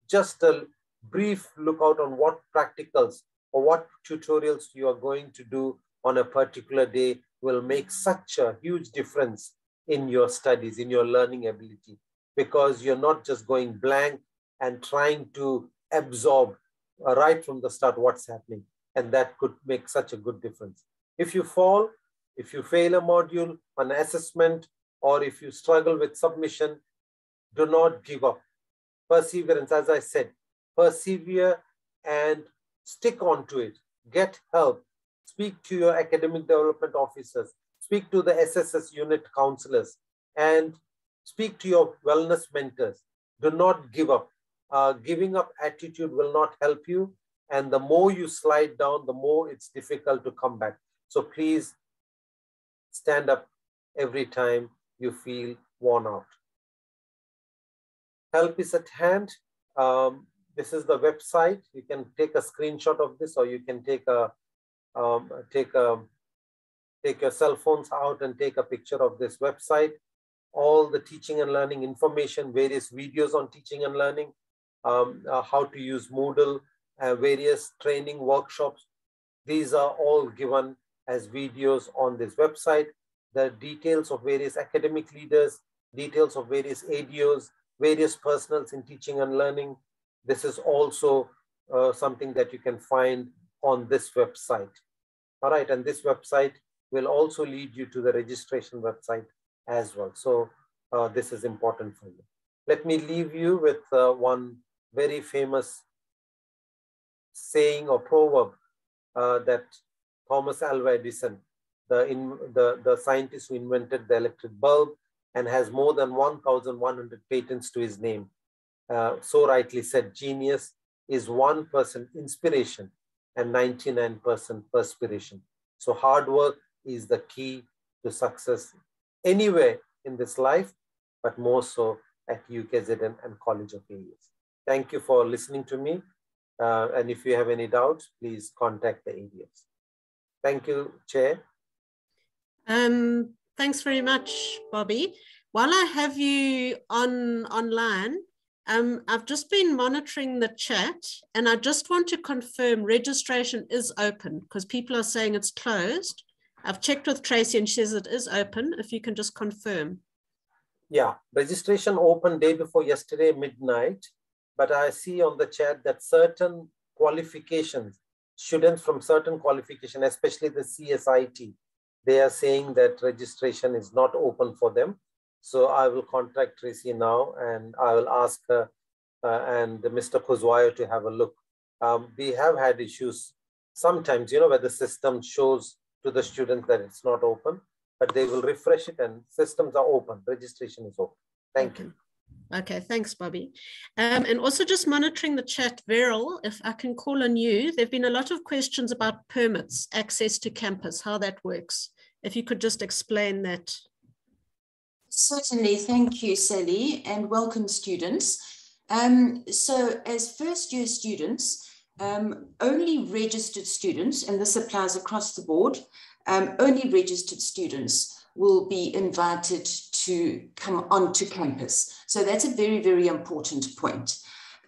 just a brief look out on what practicals or what tutorials you are going to do on a particular day will make such a huge difference in your studies, in your learning ability, because you're not just going blank and trying to absorb uh, right from the start what's happening. And that could make such a good difference. If you fall, if you fail a module, an assessment, or if you struggle with submission, do not give up. Perseverance, as I said, persevere and stick on to it. Get help. Speak to your academic development officers speak to the SSS unit counselors, and speak to your wellness mentors. Do not give up. Uh, giving up attitude will not help you. And the more you slide down, the more it's difficult to come back. So please stand up every time you feel worn out. Help is at hand. Um, this is the website. You can take a screenshot of this or you can take a um, take a take your cell phones out and take a picture of this website. All the teaching and learning information, various videos on teaching and learning, um, uh, how to use Moodle, uh, various training workshops. These are all given as videos on this website. The details of various academic leaders, details of various ADOs, various personals in teaching and learning. This is also uh, something that you can find on this website. All right, and this website will also lead you to the registration website as well. So uh, this is important for you. Let me leave you with uh, one very famous saying or proverb uh, that Thomas Alva Edison, the, in, the, the scientist who invented the electric bulb and has more than 1,100 patents to his name, uh, so rightly said, genius is 1% person inspiration and 99% perspiration. So hard work is the key to success anywhere in this life, but more so at UKZN and College of AES. Thank you for listening to me. Uh, and if you have any doubts, please contact the ADS. Thank you, Chair. Um, thanks very much, Boby. While I have you on online, um, I've just been monitoring the chat and I just want to confirm registration is open because people are saying it's closed. I've checked with Tracy and she says it is open. If you can just confirm. Yeah, registration opened day before yesterday, midnight. But I see on the chat that certain qualifications, students from certain qualification, especially the CSIT, they are saying that registration is not open for them. So I will contact Tracy now and I will ask her uh, and Mr. Khuzwayo to have a look. Um, we have had issues sometimes, you know, where the system shows to the students that it's not open, but they will refresh it and systems are open, registration is open. Thank okay. you. Okay, thanks, Boby. Um, and also just monitoring the chat, Veryll, if I can call on you, there have been a lot of questions about permits, access to campus, how that works. If you could just explain that. Certainly, thank you, Sally, and welcome students. Um, so as first year students, um, only registered students, and this applies across the board, um, only registered students will be invited to come onto campus. So that's a very, very important point.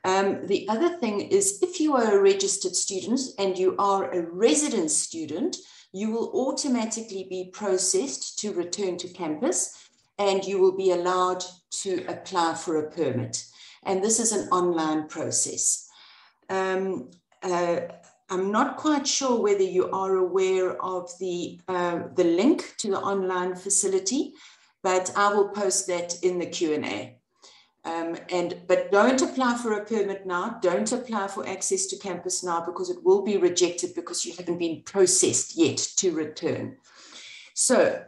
Um, the other thing is if you are a registered student and you are a resident student, you will automatically be processed to return to campus and you will be allowed to apply for a permit. And this is an online process. Um, uh, I'm not quite sure whether you are aware of the, uh, the link to the online facility, but I will post that in the Q&A. Um, and but don't apply for a permit now. Don't apply for access to campus now because it will be rejected because you haven't been processed yet to return. So,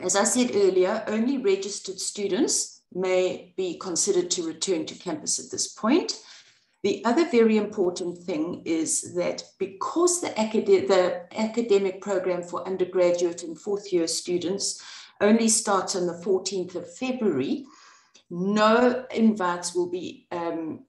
as I said earlier, only registered students may be considered to return to campus at this point. The other very important thing is that because the, acad the academic program for undergraduate and fourth year students only starts on the 14th of February, no invites will be um,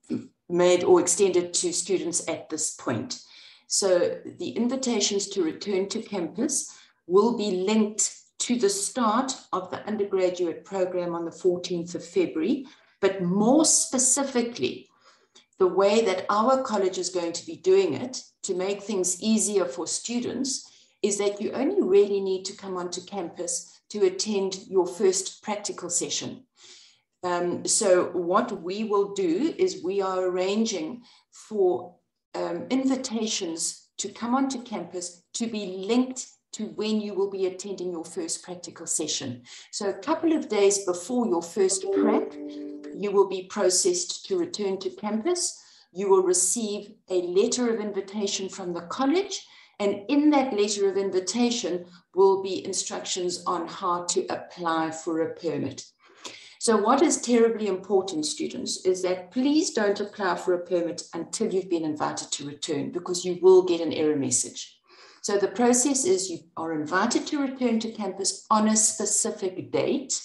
made or extended to students at this point. So the invitations to return to campus will be linked to the start of the undergraduate program on the 14th of February, but more specifically, the way that our college is going to be doing it to make things easier for students is that you only really need to come onto campus to attend your first practical session. Um, so what we will do is we are arranging for um, invitations to come onto campus to be linked to when you will be attending your first practical session. So a couple of days before your first prac, you will be processed to return to campus. You will receive a letter of invitation from the college. And in that letter of invitation will be instructions on how to apply for a permit. So what is terribly important, students, is that please don't apply for a permit until you've been invited to return because you will get an error message. So the process is you are invited to return to campus on a specific date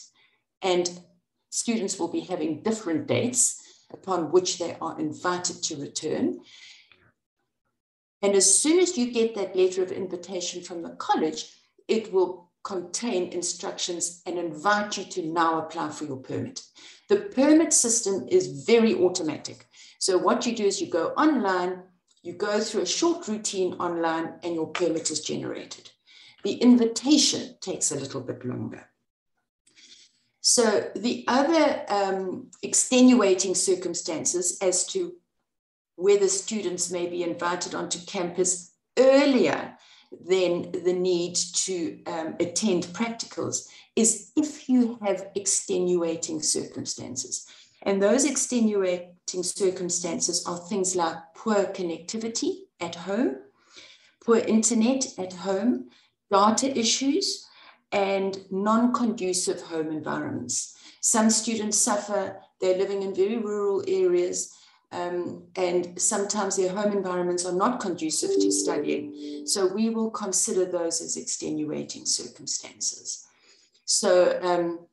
and students will be having different dates upon which they are invited to return. And as soon as you get that letter of invitation from the college, it will contain instructions and invite you to now apply for your permit. The permit system is very automatic. So what you do is you go online, you go through a short routine online and your permit is generated. The invitation takes a little bit longer. So the other um, extenuating circumstances as to whether students may be invited onto campus earlier than the need to um, attend practicals is if you have extenuating circumstances. And those extenuating circumstances are things like poor connectivity at home, poor internet at home, data issues, and non-conducive home environments. Some students suffer, they're living in very rural areas, um, and sometimes their home environments are not conducive to studying. So we will consider those as extenuating circumstances. So um,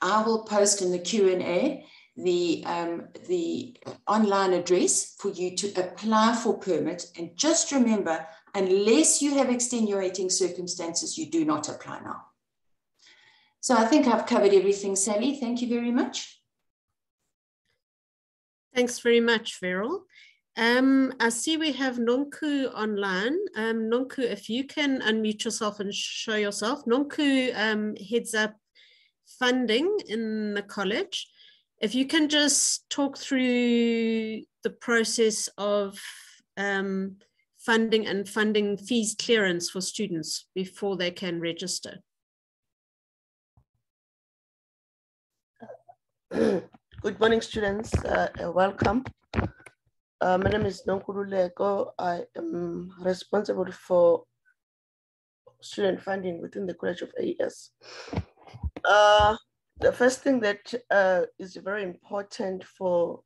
I will post in the Q&A the, um, the online address for you to apply for permit. And just remember, unless you have extenuating circumstances, you do not apply now. So I think I've covered everything, Sally. Thank you very much. Thanks very much, Veryll. Um, I see we have Nonku online. Um, Nonku, if you can unmute yourself and show yourself. Nonku um, heads up funding in the college if you can just talk through the process of um, funding and funding fees clearance for students before they can register. Good morning, students. Uh, welcome. Uh, my name is Nonkululeko. I am responsible for student funding within the College of AES. Uh, the first thing that uh, is very important for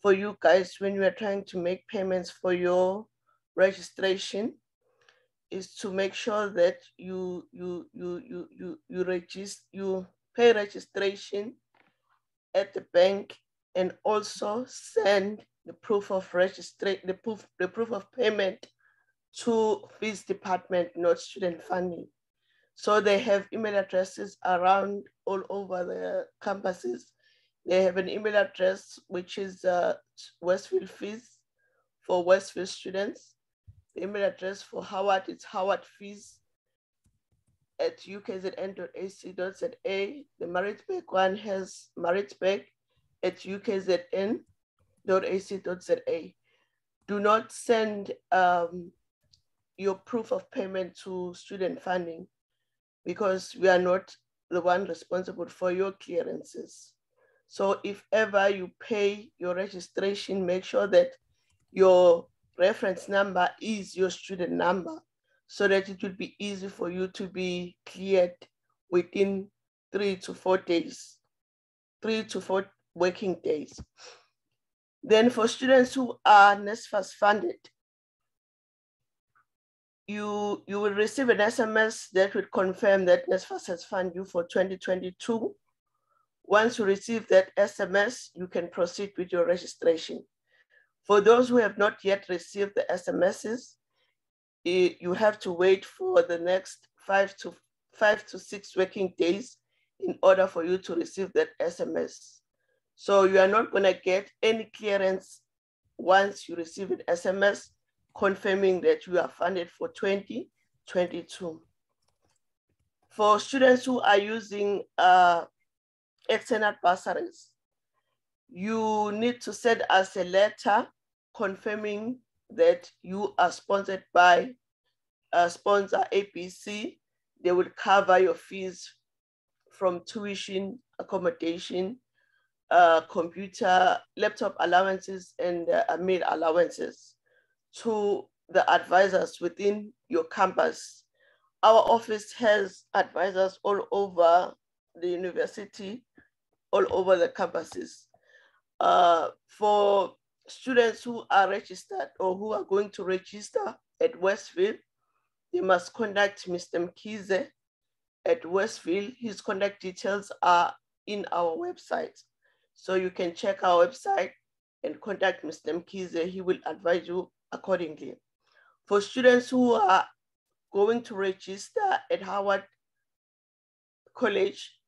for you guys when you are trying to make payments for your registration is to make sure that you you you you you you register you pay registration at the bank and also send the proof of registration the proof the proof of payment to fees department not student funding so they have email addresses around all over the campuses. They have an email address, which is uh, Westville Fees for Westville students. The email address for Howard is Howard Fees at ukzn.ac.za. The Maritzburg one has Maritzburg at ukzn.ac.za. Do not send um, your proof of payment to student funding because we are not the one responsible for your clearances. So if ever you pay your registration, make sure that your reference number is your student number so that it will be easy for you to be cleared within three to four days, three to four working days. Then for students who are NSFAS funded, you, you will receive an SMS that will confirm that NSFAS has funded you for 2022. Once you receive that SMS, you can proceed with your registration. For those who have not yet received the SMSs, you have to wait for the next five to five to six working days in order for you to receive that SMS. So you are not gonna get any clearance once you receive an SMS confirming that you are funded for 2022. For students who are using uh, external bursaries, you need to send us a letter confirming that you are sponsored by a sponsor APC. They will cover your fees from tuition, accommodation, uh, computer, laptop allowances, and uh, meal allowances to the advisors within your campus. Our office has advisors all over the university all over the campuses. Uh, for students who are registered or who are going to register at Westville, they must contact Mr. Mkize at Westville. His contact details are in our website. So you can check our website and contact Mr. Mkize. He will advise you accordingly. For students who are going to register at Howard College,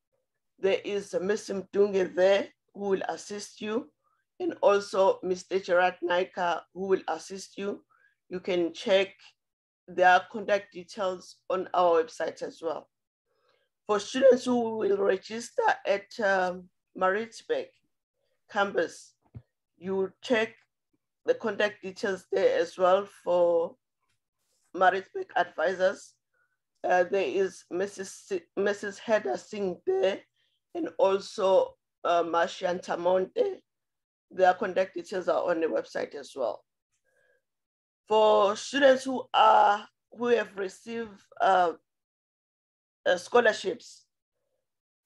there is Mr. Mdunge there who will assist you and also Mr. Gerard Naicker who will assist you. You can check their contact details on our website as well. For students who will register at um, Maritzburg campus, you check the contact details there as well for Maritzburg advisors. Uh, there is Mrs. Mrs. Hedda Singh there and also uh, Marcian Tamonte. Their contact details are on the website as well. For students who are who have received uh, uh, scholarships,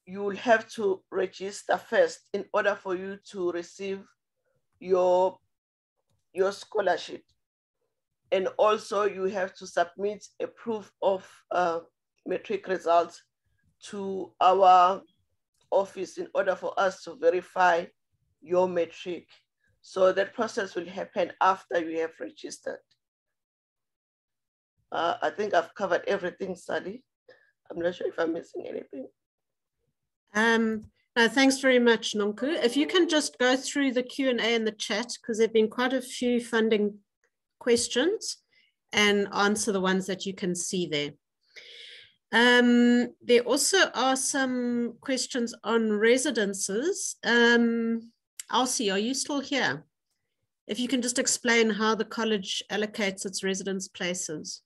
you will have to register first in order for you to receive your, your scholarship. And also you have to submit a proof of uh, matric results to our office in order for us to verify your matric. So that process will happen after you have registered. Uh, I think I've covered everything, Sally. I'm not sure if I'm missing anything. Um, no, thanks very much, Nonku. If you can just go through the Q&A in the chat, because there have been quite a few funding questions and answer the ones that you can see there. Um, there also are some questions on residences. Um, Elsie, are you still here? If you can just explain how the college allocates its residence places.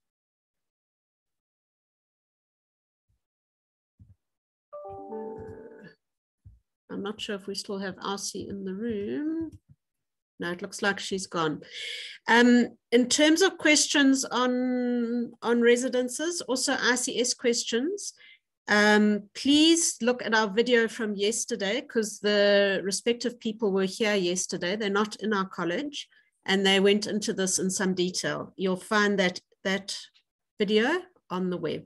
I'm not sure if we still have Elsie in the room. No, it looks like she's gone. Um, in terms of questions on, on residences, also ICS questions, um, please look at our video from yesterday because the respective people were here yesterday. They're not in our college and they went into this in some detail. You'll find that, that video on the web.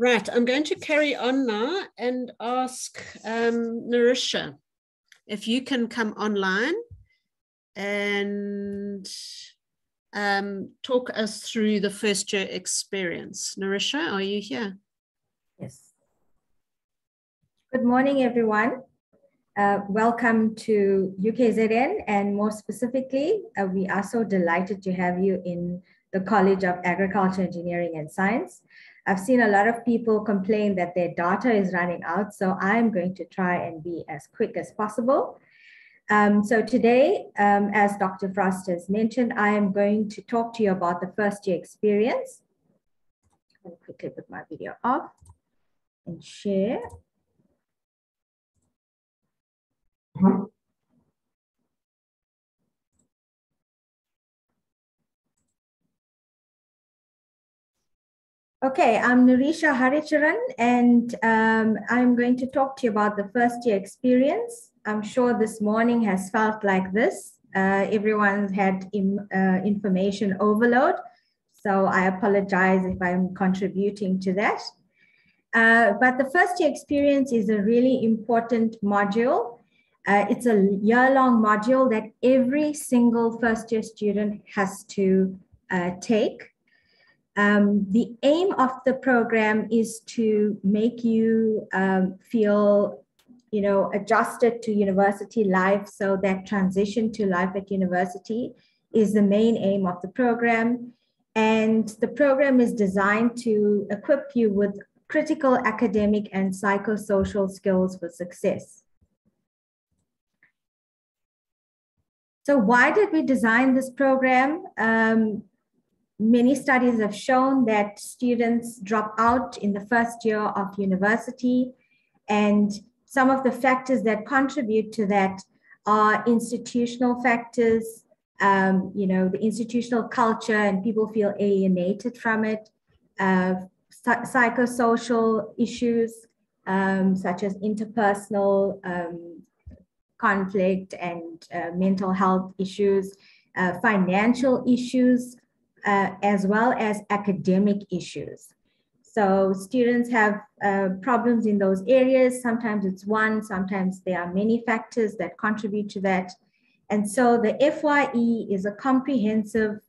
Right, I'm going to carry on now and ask um, Nirisha if you can come online and um, talk us through the first year experience. Nirisha, are you here? Yes. Good morning, everyone. Uh, welcome to UKZN, and more specifically, uh, we are so delighted to have you in the College of Agriculture, Engineering and Science. I've seen a lot of people complain that their data is running out, so I'm going to try and be as quick as possible. Um, so today, um, as Dr. Frost has mentioned, I am going to talk to you about the first year experience. I'm quickly put my video off and share. Okay, I'm Nirisha Haricharan, and um, I'm going to talk to you about the first year experience. I'm sure this morning has felt like this. Uh, everyone's had Im, uh, information overload, so I apologize if I'm contributing to that. Uh, but the first year experience is a really important module. Uh, it's a year-long module that every single first year student has to uh, take. Um, the aim of the program is to make you um, feel, you know, adjusted to university life. So that transition to life at university is the main aim of the program. And the program is designed to equip you with critical academic and psychosocial skills for success. So why did we design this program? Um, many studies have shown that students drop out in the first year of university and some of the factors that contribute to that are institutional factors um, you know the institutional culture and people feel alienated from it uh, psychosocial issues um, such as interpersonal um, conflict and uh, mental health issues, uh, financial issues, uh, as well as academic issues. So students have uh, problems in those areas. Sometimes it's one, sometimes there are many factors that contribute to that. And so the FYE is a comprehensive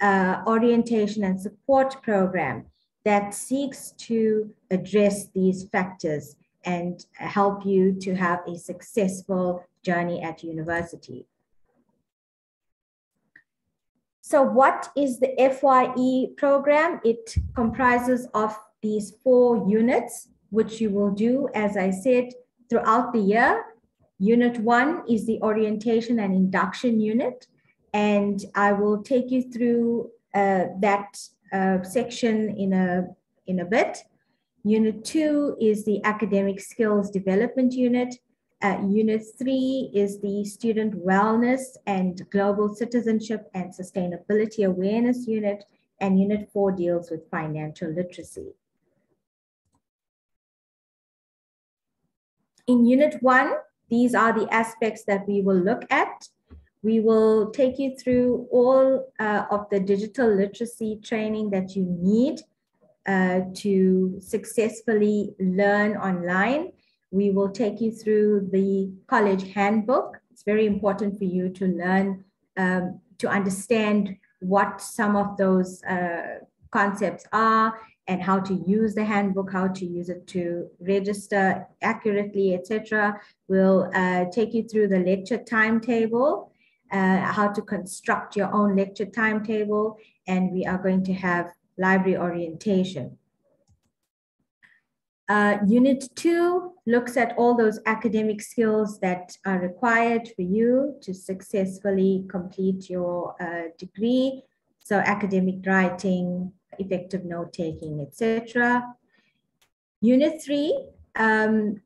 uh, orientation and support program that seeks to address these factors and help you to have a successful journey at university. So what is the FYE program? It comprises of these four units, which you will do, as I said, throughout the year. Unit one is the orientation and induction unit. And I will take you through uh, that uh, section in a, in a bit. Unit two is the academic skills development unit. Uh, unit three is the student wellness and global citizenship and sustainability awareness unit. And unit four deals with financial literacy. In unit one, these are the aspects that we will look at. We will take you through all uh, of the digital literacy training that you need uh, to successfully learn online. We will take you through the college handbook. It's very important for you to learn, um, to understand what some of those uh, concepts are and how to use the handbook, how to use it to register accurately, etc. We'll uh, take you through the lecture timetable, uh, how to construct your own lecture timetable, and we are going to have library orientation. Uh, unit two looks at all those academic skills that are required for you to successfully complete your uh, degree. So academic writing, effective note taking, etc. Unit three um,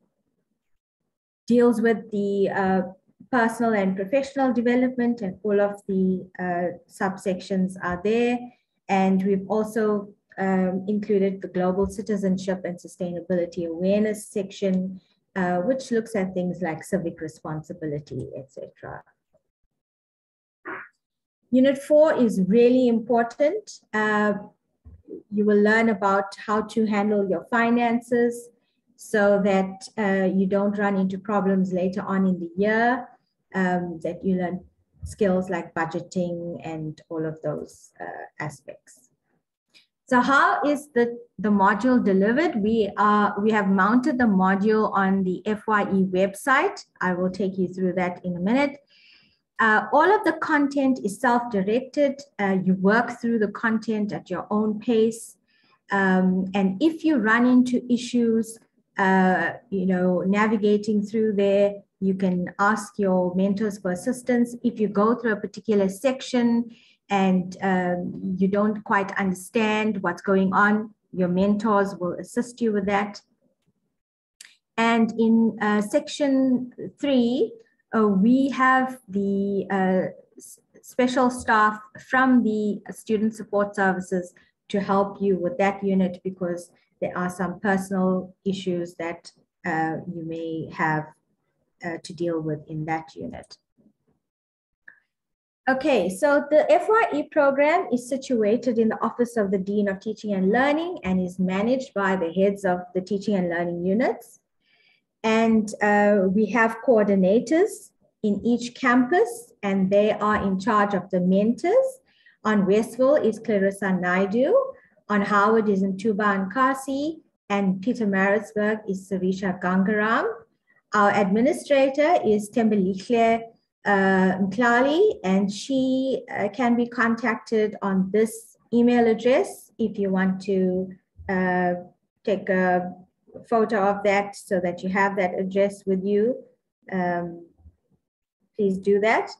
deals with the uh, personal and professional development and all of the uh, subsections are there. And we've also um, included the global citizenship and sustainability awareness section, uh, which looks at things like civic responsibility, etc. Unit four is really important. Uh, you will learn about how to handle your finances so that uh, you don't run into problems later on in the year, um, that you learn skills like budgeting and all of those uh, aspects. So how is the, the module delivered? We, are, we have mounted the module on the FYE website. I will take you through that in a minute. Uh, all of the content is self-directed. Uh, you work through the content at your own pace. Um, and if you run into issues, uh, you know, navigating through there, you can ask your mentors for assistance. If you go through a particular section and um, you don't quite understand what's going on, your mentors will assist you with that. And in uh, section three, uh, we have the uh, special staff from the student support services to help you with that unit because there are some personal issues that uh, you may have uh, to deal with in that unit. Okay, so the FYE program is situated in the Office of the Dean of Teaching and Learning and is managed by the heads of the teaching and learning units. And uh, we have coordinators in each campus, and they are in charge of the mentors. On Westville is Clarissa Naidu. On Howard is Ntuba Nkasi, and Pietermaritzburg is Sarisha Gangaram. Our administrator is Tembelihle uh, Mklali, and she uh, can be contacted on this email address if you want to uh, take a photo of that so that you have that address with you. Um, please do that.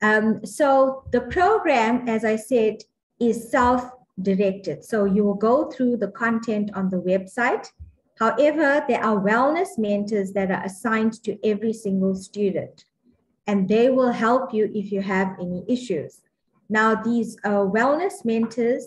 Um, so the program, as I said, is self-directed. So you will go through the content on the website. However, there are wellness mentors that are assigned to every single student, and they will help you if you have any issues. Now, these uh, wellness mentors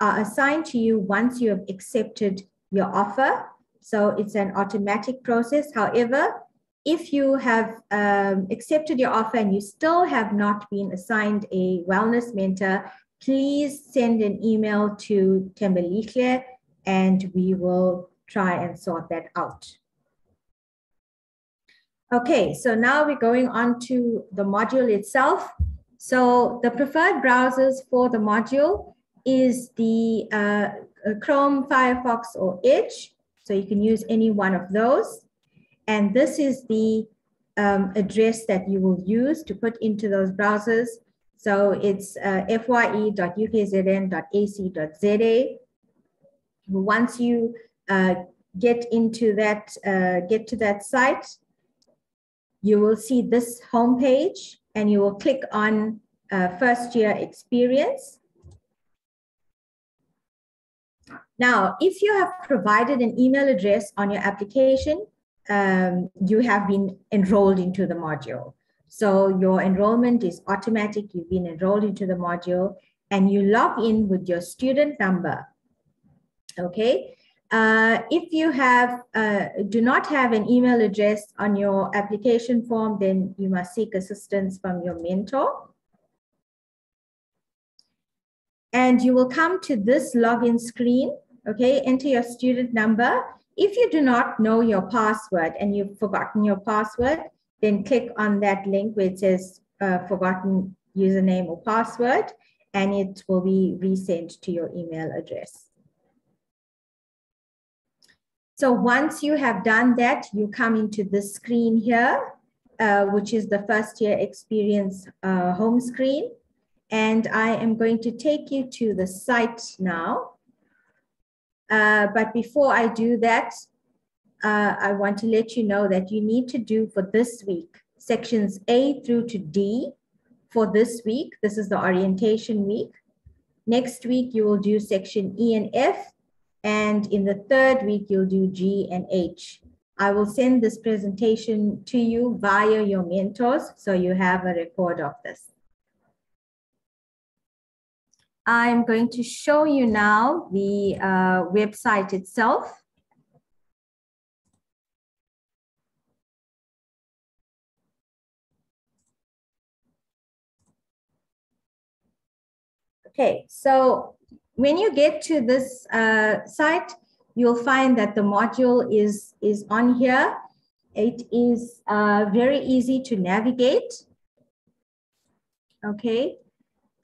are assigned to you once you have accepted your offer So it's an automatic process. However, if you have um, accepted your offer and you still have not been assigned a wellness mentor, please send an email to Tembelihle and we will try and sort that out. Okay, so now we're going on to the module itself. So the preferred browsers for the module is the uh, Chrome, Firefox, or Edge. So you can use any one of those. And this is the um, address that you will use to put into those browsers. So it's uh, fye.ukzn.ac.za. Once you uh, get into that, uh, get to that site, you will see this homepage and you will click on uh, first year experience. Now, if you have provided an email address on your application, um, you have been enrolled into the module. So your enrollment is automatic. You've been enrolled into the module and you log in with your student number. Okay. Uh, if you have uh, do not have an email address on your application form, then you must seek assistance from your mentor. And you will come to this login screen. Okay, enter your student number if you do not know your password and you've forgotten your password, then click on that link it says uh, forgotten username or password, and it will be resent to your email address. So once you have done that, you come into this screen here, uh, which is the first year experience uh, home screen. And I am going to take you to the site now. Uh, but before I do that, uh, I want to let you know that you need to do for this week, sections A through to D for this week. This is the orientation week. Next week, you will do section E and F. And in the third week, you'll do G and H. I will send this presentation to you via your mentors, so you have a record of this. I'm going to show you now the uh, website itself. Okay, so when you get to this uh, site, you'll find that the module is, is on here. It is uh, very easy to navigate. Okay,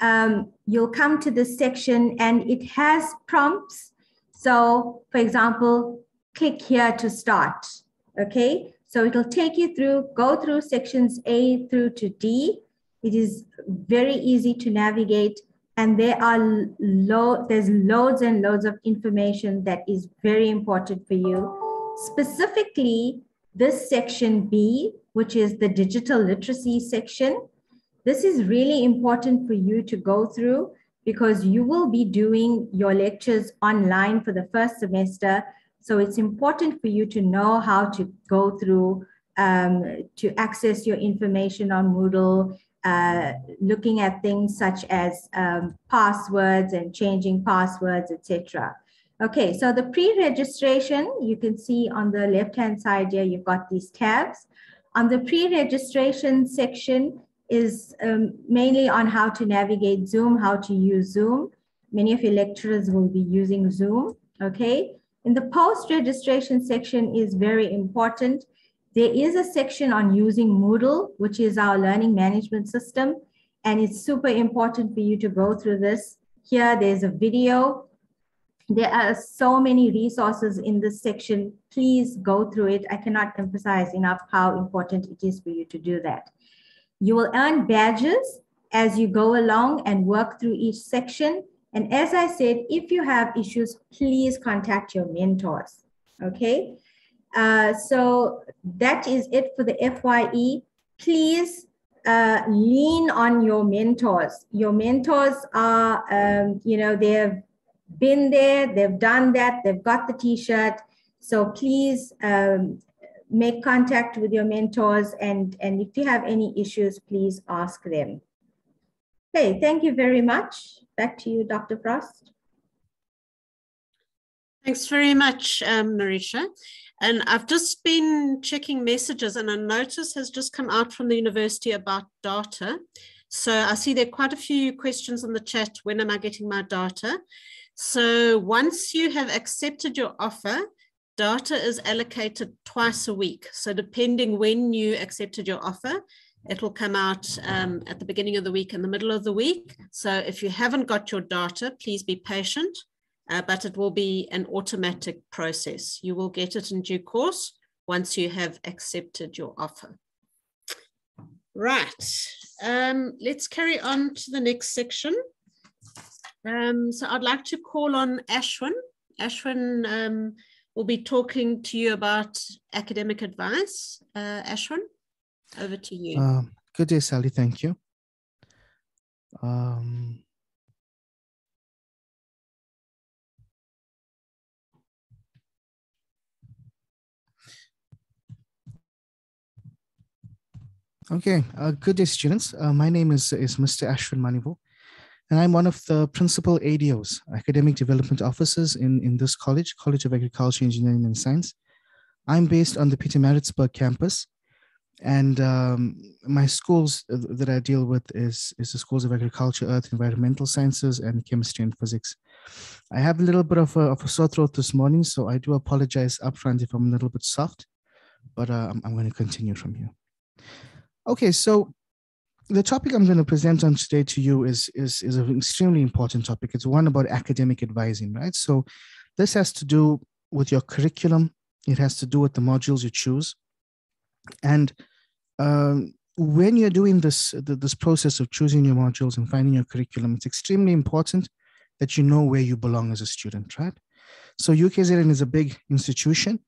um, you'll come to this section and it has prompts. So for example, click here to start, okay? So it'll take you through, go through sections A through to D. It is very easy to navigate and there are lo there's loads and loads of information that is very important for you. Specifically, this section B, which is the digital literacy section, this is really important for you to go through because you will be doing your lectures online for the first semester. So it's important for you to know how to go through um, to access your information on Moodle, uh, looking at things such as um, passwords and changing passwords, etc. Okay, so the pre-registration, you can see on the left-hand side here, you've got these tabs. On the pre-registration section, is um, mainly on how to navigate Zoom, how to use Zoom. Many of your lecturers will be using Zoom, okay? In the post-registration section is very important. There is a section on using Moodle, which is our learning management system, and it's super important for you to go through this. Here, there's a video. There are so many resources in this section. Please go through it. I cannot emphasize enough how important it is for you to do that. You will earn badges as you go along and work through each section. And as I said, if you have issues, please contact your mentors. Okay. Uh, so that is it for the FYE. Please uh, lean on your mentors. Your mentors are, um, you know, they've been there, they've done that, they've got the t-shirt. So please um, make contact with your mentors and, and if you have any issues, please ask them. Okay, thank you very much. Back to you, Dr. Frost. Thanks very much, um, Nirisha. And I've just been checking messages and a notice has just come out from the university about data. So I see there are quite a few questions in the chat. When am I getting my data? So once you have accepted your offer, data is allocated twice a week. So depending when you accepted your offer, it will come out um, at the beginning of the week and the middle of the week. So if you haven't got your data, please be patient, uh, but it will be an automatic process. You will get it in due course once you have accepted your offer. Right, um, let's carry on to the next section. Um, so I'd like to call on Ashwin. Ashwin um, will be talking to you about academic advice. Uh, Ashwin, over to you. Um, good day, Sally. Thank you. Um, Okay, uh, good day, students. Uh, my name is, is Mr. Ashwin Manival, and I'm one of the principal ADOs, Academic Development Officers in, in this college, College of Agriculture, Engineering and Science. I'm based on the Pietermaritzburg campus, and um, my schools that I deal with is, is the schools of agriculture, earth, environmental sciences, and chemistry and physics. I have a little bit of a, of a sore throat this morning, so I do apologize upfront if I'm a little bit soft, but uh, I'm, I'm going to continue from here. Okay, so the topic I'm going to present on today to you is, is, is an extremely important topic. It's one about academic advising, right? So this has to do with your curriculum. It has to do with the modules you choose. And um, when you're doing this, this process of choosing your modules and finding your curriculum, it's extremely important that you know where you belong as a student, right? So UKZN is a big institution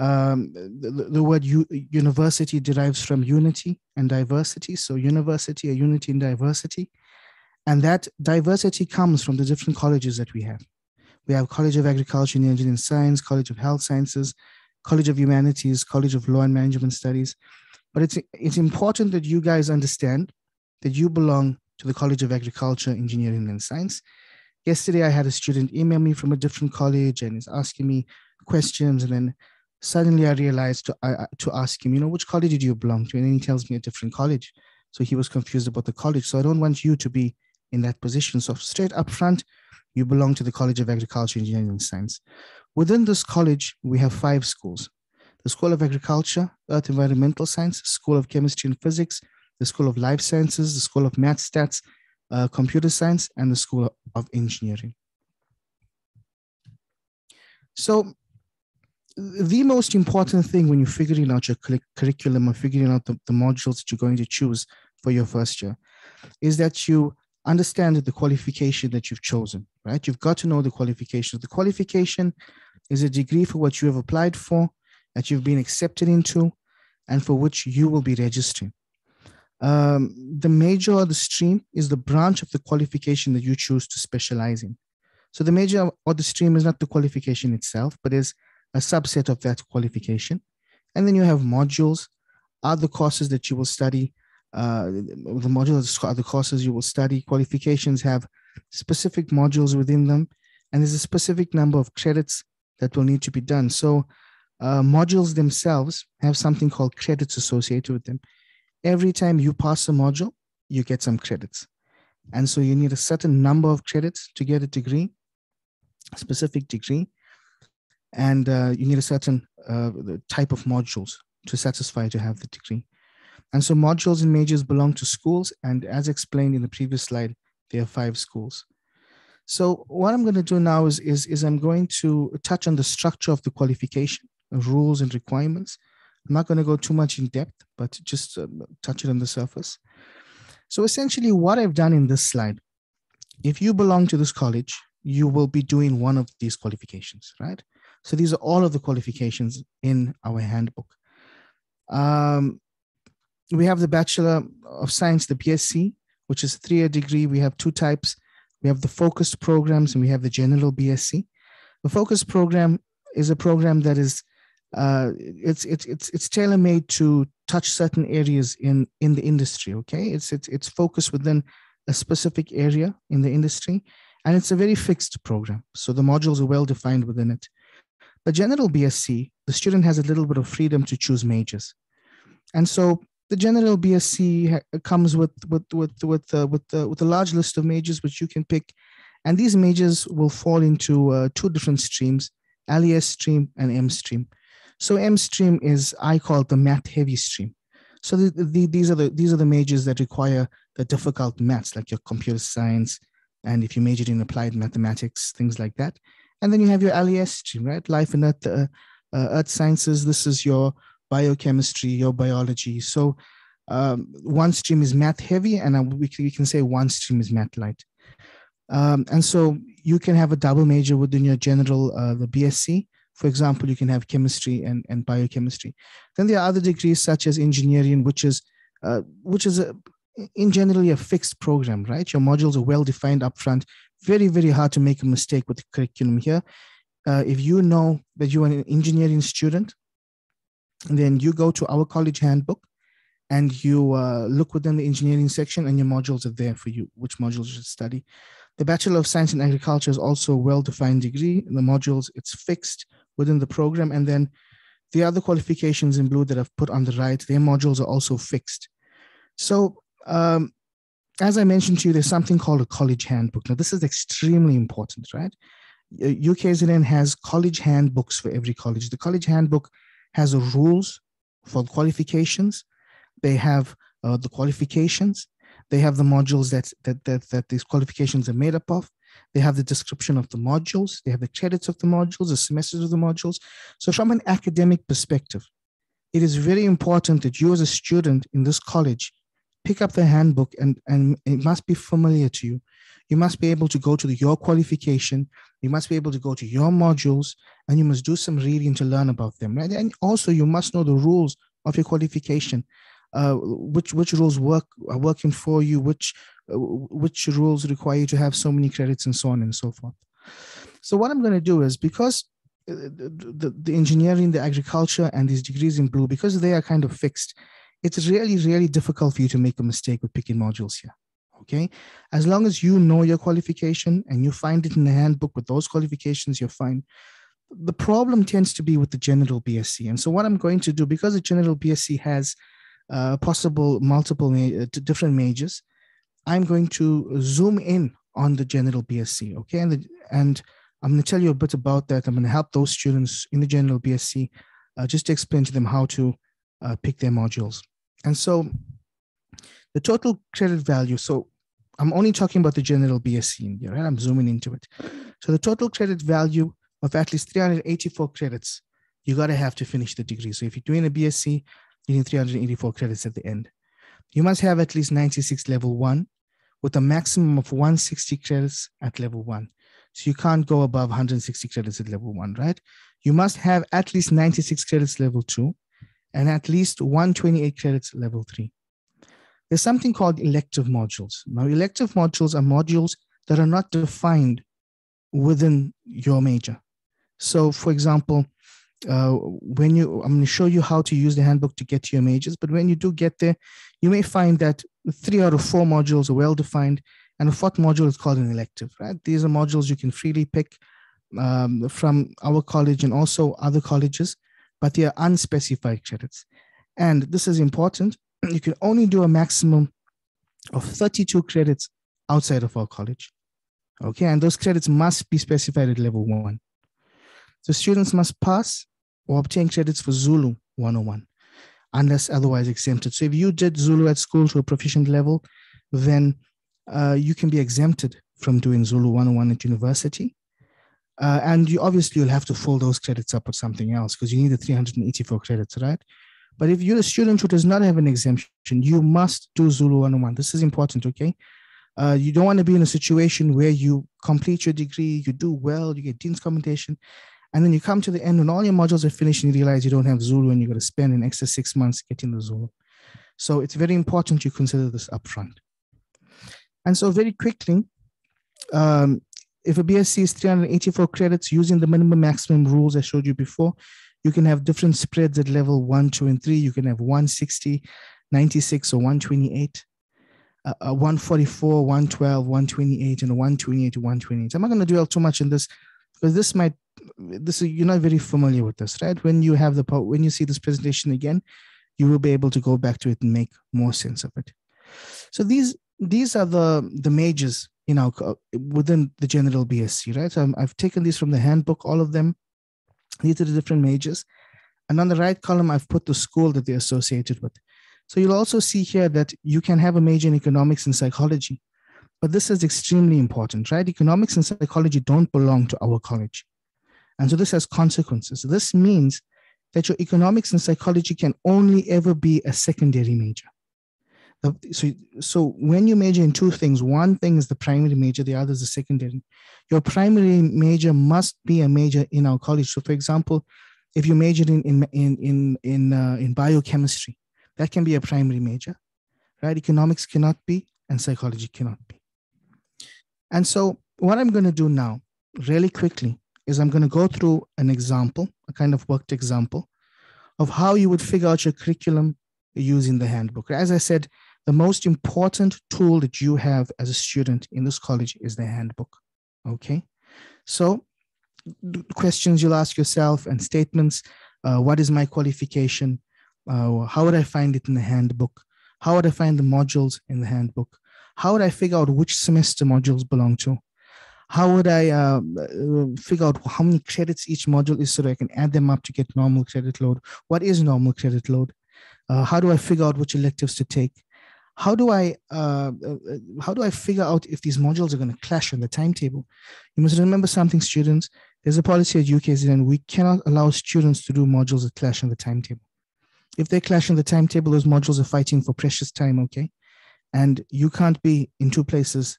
um, the, the, word u- university derives from unity and diversity. So, university, a unity and diversity. And that diversity comes from the different colleges that we have. We have College of Agriculture and Engineering Science, College of Health Sciences, College of Humanities, College of Law and Management Studies. But it's, it's important that you guys understand that you belong to the College of Agriculture, Engineering and Science. Yesterday, I had a student email me from a different college and is asking me questions. And then suddenly I realized to, uh, to ask him, you know, which college did you belong to? And then he tells me a different college. So he was confused about the college. So I don't want you to be in that position. So straight up front, you belong to the College of Agriculture, Engineering and Science. Within this college, we have five schools. The School of Agriculture, Earth Environmental Science, School of Chemistry and Physics, the School of Life Sciences, the School of Math Stats, uh, Computer Science, and the School of Engineering. So the most important thing when you're figuring out your curriculum or figuring out the, the modules that you're going to choose for your first year is that you understand the qualification that you've chosen, right? You've got to know the qualifications. The qualification is a degree for what you have applied for, that you've been accepted into, and for which you will be registering. Um, the major or the stream is the branch of the qualification that you choose to specialize in. So the major or the stream is not the qualification itself, but is a subset of that qualification. And then you have modules, other courses that you will study. Uh, the modules are the courses you will study. Qualifications have specific modules within them, and there's a specific number of credits that will need to be done. So, uh, modules themselves have something called credits associated with them. Every time you pass a module, you get some credits. And so you need a certain number of credits to get a degree, a specific degree and uh, you need a certain uh, type of modules to satisfy to have the degree. And so modules and majors belong to schools, and as explained in the previous slide, there are five schools. So what I'm going to do now is, is, is I'm going to touch on the structure of the qualification, rules and requirements. I'm not going to go too much in depth, but just uh, touch it on the surface. So essentially what I've done in this slide, if you belong to this college, you will be doing one of these qualifications, right? So these are all of the qualifications in our handbook. Um, we have the Bachelor of Science, the BSc, which is a three-year degree. We have two types. We have the focused programs and we have the general BSc. The focused program is a program that is uh, it's it's it's it's tailor made to touch certain areas in in the industry. Okay, it's it's it's focused within a specific area in the industry, And it's a very fixed program. So the modules are well defined within it. But general BSc, the student has a little bit of freedom to choose majors. And so the general BSc comes with with with with uh, with, uh, with a large list of majors which you can pick, and these majors will fall into uh, two different streams: LES stream and M stream. So M stream is I call it the math heavy stream. So the, the, these are the these are the majors that require the difficult maths like your computer science, and if you majored in applied mathematics, things like that. And then you have your LES stream, right? Life and Earth, uh, uh, Earth Sciences. This is your biochemistry, your biology. So um, one stream is math heavy, and we can, we can say one stream is math light. Um, and so you can have a double major within your general, uh, the BSc. For example, you can have chemistry and, and biochemistry. Then there are other degrees such as engineering, which is uh, which is a, in generally a fixed program, right? Your modules are well defined upfront. Very, very hard to make a mistake with the curriculum here. Uh, if you know that you're an engineering student, then you go to our college handbook and you uh, look within the engineering section and your modules are there for you, which modules you should study. The Bachelor of Science in Agriculture is also a well-defined degree. In the modules, it's fixed within the program. And then the other qualifications in blue that I've put on the right, their modules are also fixed. So um, as I mentioned to you, there's something called a college handbook. Now, this is extremely important, right? UKZN has college handbooks for every college. The college handbook has the rules for qualifications. They have uh, the qualifications. They have the modules that, that, that, that these qualifications are made up of. They have the description of the modules. They have the credits of the modules, the semesters of the modules. So from an academic perspective, it is very important that you as a student in this college pick up the handbook and, and it must be familiar to you. You must be able to go to the, your qualification. You must be able to go to your modules and you must do some reading to learn about them, right? And also you must know the rules of your qualification. Uh, which which rules work are working for you, which uh, which rules require you to have so many credits and so on and so forth. So what I'm going to do is because uh, the, the, the engineering, the agriculture, and these degrees in blue, because they are kind of fixed, it's really, really difficult for you to make a mistake with picking modules here. Okay. As long as you know your qualification and you find it in the handbook with those qualifications, you're fine. The problem tends to be with the general BSc. And so, what I'm going to do, because the general BSc has uh, possible multiple ma- uh, different majors, I'm going to zoom in on the general BSc. Okay. And, the, and I'm going to tell you a bit about that. I'm going to help those students in the general BSc uh, just to explain to them how to uh, pick their modules. And so the total credit value, so I'm only talking about the general BSc in here, right? I'm zooming into it. So the total credit value of at least 384 credits, you got to have to finish the degree. So if you're doing a BSc, you need 384 credits at the end. You must have at least 96 level one with a maximum of 160 credits at level one. So you can't go above 160 credits at level one, right? You must have at least 96 credits level two and at least 128 credits level three. There's something called elective modules. Now, elective modules are modules that are not defined within your major. So, for example, uh, when you, I'm going to show you how to use the handbook to get to your majors, but when you do get there, you may find that three out of four modules are well defined, and a fourth module is called an elective, right? These are modules you can freely pick um, from our college and also other colleges but they are unspecified credits. And this is important. You can only do a maximum of 32 credits outside of our college. Okay, and those credits must be specified at level one. So students must pass or obtain credits for Zulu 101 unless otherwise exempted. So if you did Zulu at school to a proficient level, then uh, you can be exempted from doing Zulu 101 at university. Uh, and you obviously you'll have to fill those credits up with something else because you need the 384 credits, right? But if you're a student who does not have an exemption, you must do Zulu 101. This is important, okay? Uh, you don't want to be in a situation where you complete your degree, you do well, you get Dean's commendation, and then you come to the end when all your modules are finished and you realize you don't have Zulu and you're going to spend an extra six months getting the Zulu. So it's very important you consider this upfront. And so very quickly, um, if a BSc is 384 credits using the minimum maximum rules I showed you before, you can have different spreads at level one, two, and three. You can have 160, 96, or 128. uh, uh 144, 112, 128, and 128 to 128. I'm not going to dwell too much in this because this might, this is, you're not very familiar with this, right? When you have the, when you see this presentation again, you will be able to go back to it and make more sense of it. So these, these are the, the majors you know, uh, within the general BSc, right? So i have taken these from the handbook, all of them. These are the different majors. And on the right column, I've put the school that they're associated with. So you'll also see here that you can have a major in economics and psychology. But this is extremely important, right? Economics and psychology don't belong to our college. And so this has consequences. This means that your economics and psychology can only ever be a secondary major so so when you major in two things one thing is the primary major the other is the secondary. Your primary major must be a major in our college. So for example if you majored in in in in in, uh, in biochemistry that can be a primary major right? Economics cannot be and psychology cannot be. And so what i'm going to do now really quickly is i'm going to go through an example a kind of worked example of how you would figure out your curriculum using the handbook. As i said the most important tool that you have as a student in this college is the handbook. Okay. So, questions you'll ask yourself and statements uh, what is my qualification? Uh, how would I find it in the handbook? How would I find the modules in the handbook? How would I figure out which semester modules belong to? How would I uh, uh figure out how many credits each module is so that I can add them up to get normal credit load? What is normal credit load? Uh, how do I figure out which electives to take? How do I uh, uh, how do I figure out if these modules are going to clash on the timetable? You must remember something, students. There's a policy at UKZN. We cannot allow students to do modules that clash on the timetable. If they clash on the timetable, those modules are fighting for precious time. Okay, and you can't be in two places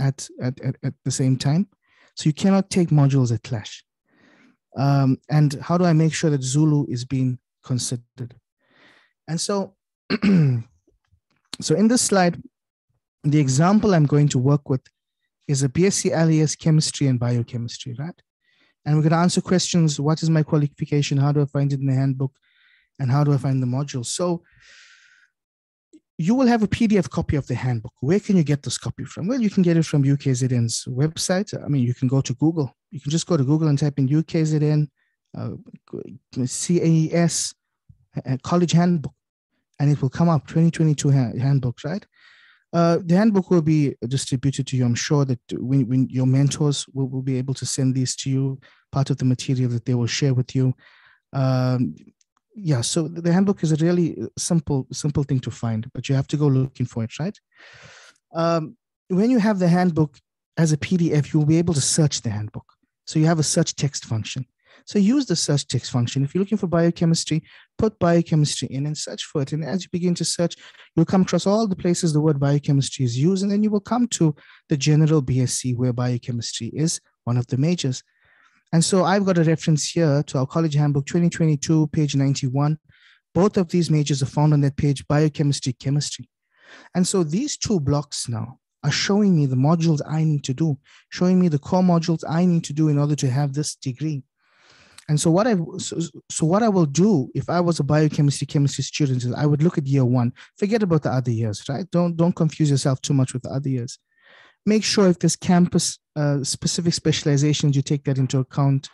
at at, at, at the same time, so you cannot take modules that clash. Um, and how do I make sure that Zulu is being considered? And so So in this slide, the example I'm going to work with is a BSc LES chemistry and biochemistry, right? And we're going to answer questions. What is my qualification? How do I find it in the handbook? And how do I find the module? So you will have a PDF copy of the handbook. Where can you get this copy from? Well, you can get it from UKZN's website. I mean, you can go to Google. You can just go to Google and type in UKZN, uh, CAES, uh, College Handbook and it will come up 2022 handbook, right? Uh, the handbook will be distributed to you. I'm sure that when, when your mentors will, will be able to send these to you, part of the material that they will share with you. Um, yeah, so the handbook is a really simple, simple thing to find, but you have to go looking for it, right? Um, when you have the handbook as a PDF, you'll be able to search the handbook. So you have a search text function. So use the search text function. If you're looking for biochemistry, put biochemistry in and search for it. And as you begin to search, you'll come across all the places the word biochemistry is used. And then you will come to the general BSc where biochemistry is one of the majors. And so I've got a reference here to our college handbook 2022, page 91. Both of these majors are found on that page, biochemistry, chemistry. And so these two blocks now are showing me the modules I need to do, showing me the core modules I need to do in order to have this degree. And so what I so, so what I will do if I was a biochemistry chemistry student is I would look at year one. Forget about the other years, right? Don't don't confuse yourself too much with the other years. Make sure if there's campus uh, specific specializations, you take that into account,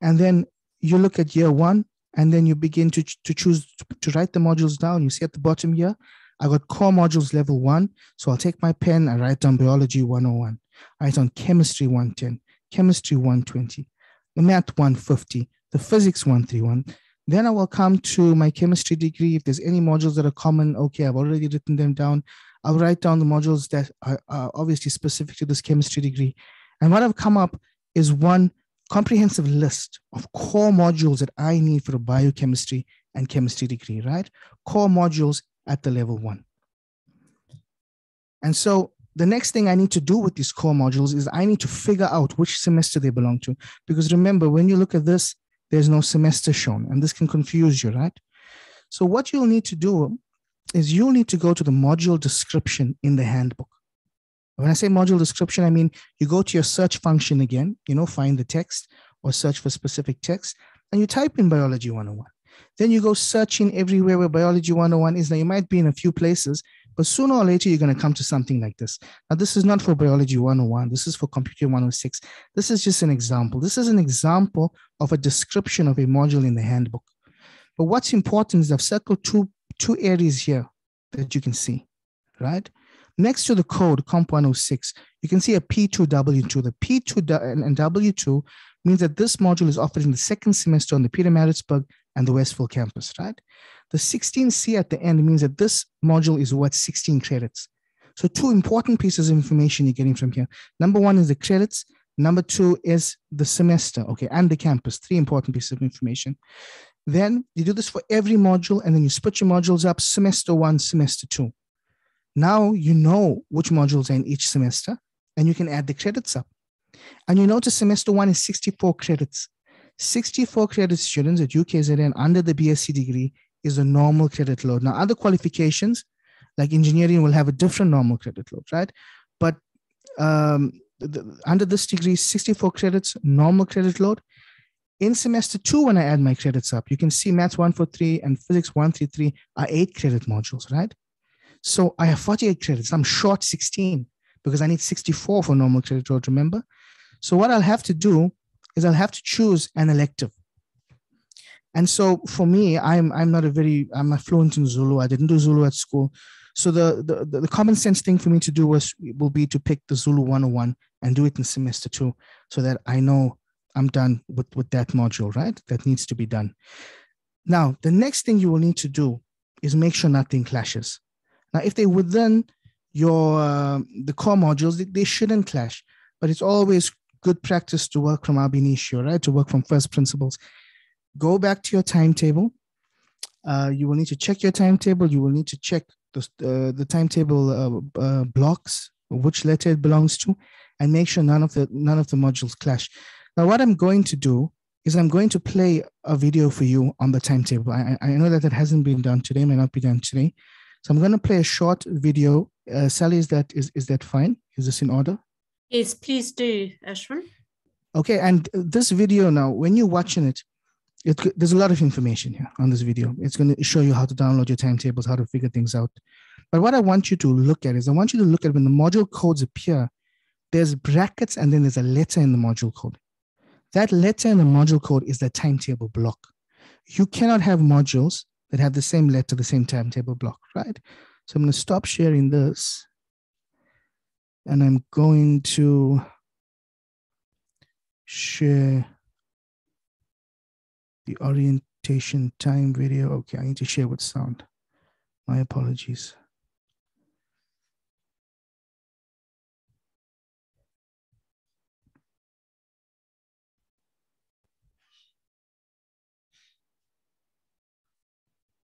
and then you look at year one, and then you begin to to choose to write the modules down. You see at the bottom here, I got core modules level one. So I'll take my pen and write down biology 101. I write on chemistry 110, chemistry 120 the math 150, the physics 131. Then I will come to my chemistry degree. If there's any modules that are common, okay, I've already written them down. I'll write down the modules that are, are obviously specific to this chemistry degree. And what I've come up is one comprehensive list of core modules that I need for a biochemistry and chemistry degree, right? Core modules at the level one. And so the next thing I need to do with these core modules is I need to figure out which semester they belong to. Because remember, when you look at this, there's no semester shown, and this can confuse you, right? So what you'll need to do is you'll need to go to the module description in the handbook. When I say module description, I mean you go to your search function again, you know, find the text or search for specific text, and you type in biology 101. Then you go searching everywhere where biology 101 is. Now you might be in a few places, But sooner or later, you're going to come to something like this. Now, this is not for biology 101. This is for computer 106. This is just an example. This is an example of a description of a module in the handbook. But what's important is I've circled two, two areas here that you can see, right? Next to the code, Comp 106, you can see a P2W2. The P2 and W2 means that this module is offered in the second semester on the Pietermaritzburg and the Westville campus, right? The 16C at the end means that this module is worth 16 credits. So two important pieces of information you're getting from here. Number one is the credits. Number two is the semester, okay, and the campus, three important pieces of information. Then you do this for every module and then you split your modules up semester one, semester two. Now you know which modules are in each semester and you can add the credits up. And you notice semester one is 64 credits. 64 credit students at UKZN under the BSc degree is a normal credit load. Now, other qualifications like engineering will have a different normal credit load, right? But um, the, under this degree, 64 credits, normal credit load. In semester two, when I add my credits up, you can see maths 143 and physics 133 are eight credit modules, right? So I have 48 credits. I'm short 16 because I need 64 for normal credit load, remember? So what I'll have to do is I'll have to choose an elective. And so for me, I'm I'm not a very I'm fluent in Zulu. I didn't do Zulu at school. So the, the, the common sense thing for me to do was will be to pick the Zulu 101 and do it in semester two so that I know I'm done with, with that module, right? That needs to be done. Now, the next thing you will need to do is make sure nothing clashes. Now, if they within your uh, the core modules, they, they shouldn't clash, but it's always good practice to work from ab initio, right? To work from first principles. Go back to your timetable. Uh, you will need to check your timetable. You will need to check the, uh, the timetable uh, uh, blocks, which letter it belongs to, and make sure none of the none of the modules clash. Now, what I'm going to do is I'm going to play a video for you on the timetable. I, I know that that hasn't been done today, may not be done today. So I'm going to play a short video. Uh, Sally, is that is, is that fine? Is this in order? Yes, please do, Ashwin. Okay, and this video now, when you're watching it, it, there's a lot of information here on this video. It's going to show you how to download your timetables, how to figure things out. But what I want you to look at is I want you to look at when the module codes appear, there's brackets and then there's a letter in the module code. That letter in the module code is the timetable block. You cannot have modules that have the same letter, the same timetable block, right? So I'm going to stop sharing this and I'm going to share the orientation time video. Okay, I need to share with sound. My apologies.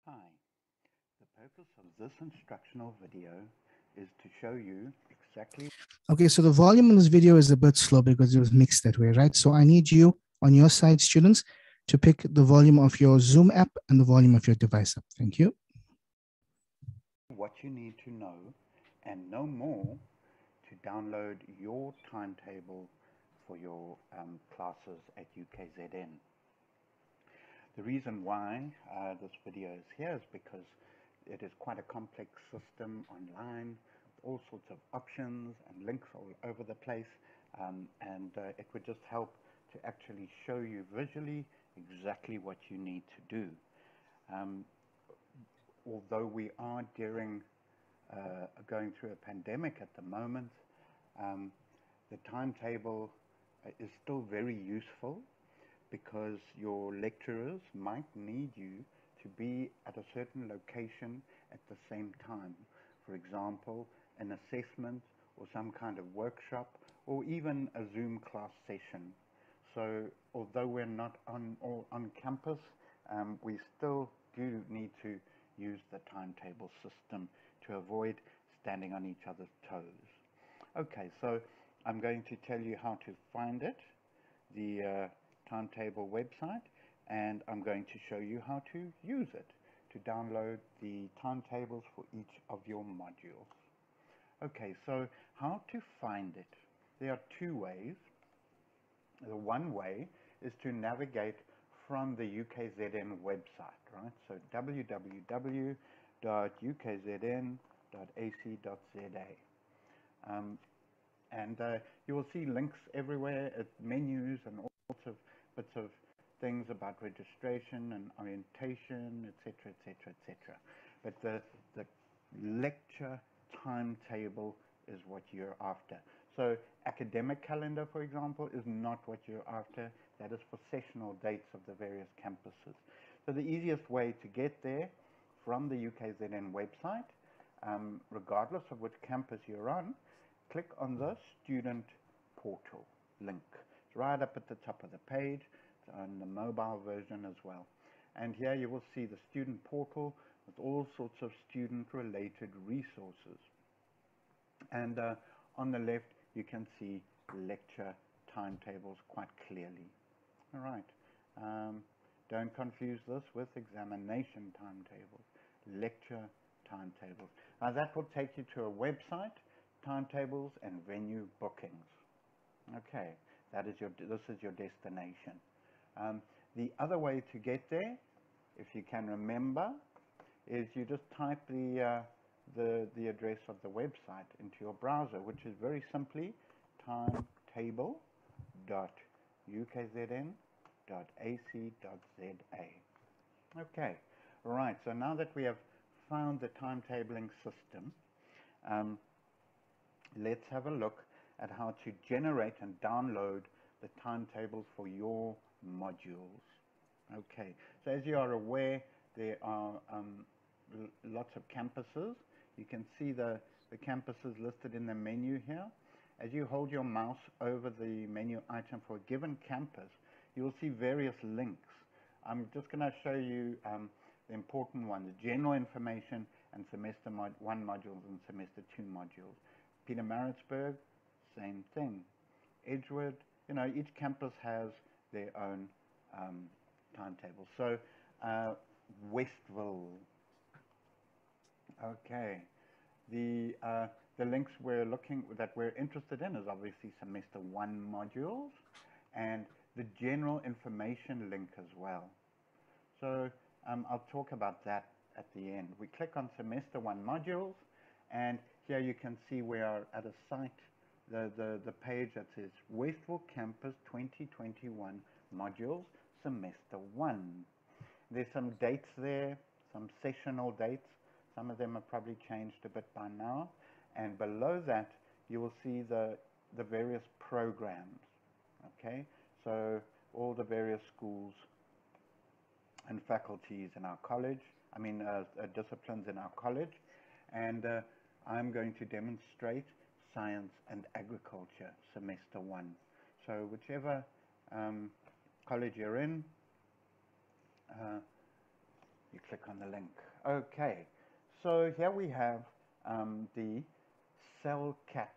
Hi, the purpose of this instructional video is to show you exactly. Okay, so the volume in this video is a bit slow because it was mixed that way, right? So I need you on your side, students, to pick the volume of your Zoom app and the volume of your device app. Thank you. What you need to know and no more to download your timetable for your um, classes at UKZN. The reason why uh, this video is here is because it is quite a complex system online, with all sorts of options and links all over the place, um, and uh, it would just help to actually show you visually exactly what you need to do. Um, although we are during uh, going through a pandemic at the moment, um, the timetable uh, is still very useful because your lecturers might need you to be at a certain location at the same time. For example, an assessment or some kind of workshop or even a Zoom class session. So although we're not on, on campus, um, we still do need to use the timetable system to avoid standing on each other's toes. Okay, so I'm going to tell you how to find it, the uh, timetable website, and I'm going to show you how to use it to download the timetables for each of your modules. Okay, so how to find it? There are two ways. The one way is to navigate from the UKZN website, right? So www.ukzn.org.za Um, and uh, you will see links everywhere, at menus and all sorts of bits of things about registration and orientation, etc., etc., etc. But the, the lecture timetable is what you're after. So academic calendar, for example, is not what you're after. That is for sessional dates of the various campuses. So the easiest way to get there from the UKZN website, um, regardless of which campus you're on, click on the student portal link. It's right up at the top of the page. It's on the mobile version as well. And here you will see the student portal with all sorts of student related resources. And uh, on the left, you can see lecture timetables quite clearly. All right. Um, don't confuse this with examination timetables, lecture timetables. Now that will take you to a website, timetables and venue bookings. Okay, that is your, this is your destination. Um, the other way to get there, if you can remember, is you just type the, uh, the, the address of the website into your browser, which is very simply timetable.ukzn.ac.za. Okay, right, so now that we have found the timetabling system, um, let's have a look at how to generate and download the timetables for your modules. Okay, so as you are aware, there are um, lots of campuses. You can see the, the campuses listed in the menu here. As you hold your mouse over the menu item for a given campus, you will see various links. I'm just going to show you um, the important ones, general information and semester mod one modules and semester two modules. Pietermaritzburg, same thing. Edgewood, you know, each campus has their own um, timetable. So uh, Westville, okay. The, uh, the links we're looking, that we're interested in is obviously semester one modules and the general information link as well. So um, I'll talk about that at the end. We click on semester one modules and here you can see we are at a site, the, the, the page that says Westville Campus 2021 modules semester one. There's some dates there, some sessional dates. Some of them have probably changed a bit by now. And below that, you will see the, the various programs. Okay, so all the various schools and faculties in our college, I mean uh, uh, disciplines in our college. And uh, I'm going to demonstrate science and agriculture semester one. So whichever um, college you're in, uh, you click on the link. Okay, so here we have um, the CELCAT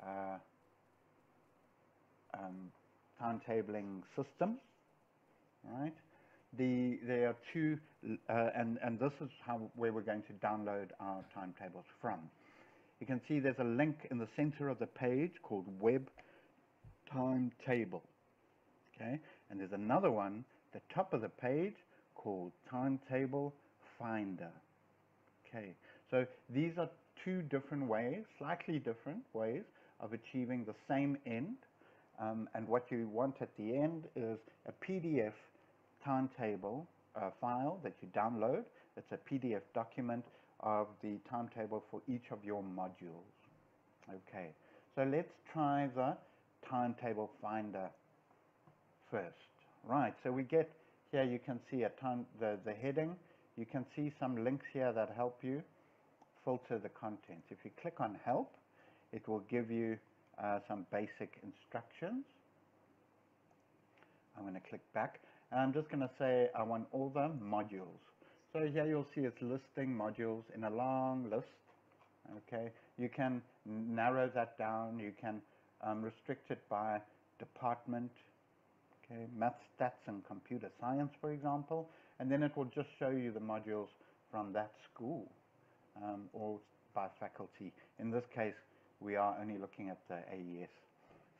uh, um, timetabling system, right? The, there are two, uh, and, and this is how where we're going to download our timetables from. You can see there's a link in the center of the page called Web Timetable. Okay, and there's another one the top of the page called Timetable Finder. Okay, so these are two different ways, slightly different ways of achieving the same end. Um, and what you want at the end is a PDF timetable uh, file that you download. It's a PDF document of the timetable for each of your modules. Okay, so let's try the timetable finder first. Right, so we get here you can see a time, the, the heading. You can see some links here that help you filter the content. If you click on help, it will give you uh, some basic instructions. I'm going to click back and I'm just going to say I want all the modules. So here you'll see it's listing modules in a long list. Okay, you can narrow that down. You can um, restrict it by department. Okay, math, stats, and computer science, for example, and then it will just show you the modules from that school um, or by faculty. In this case, we are only looking at the AES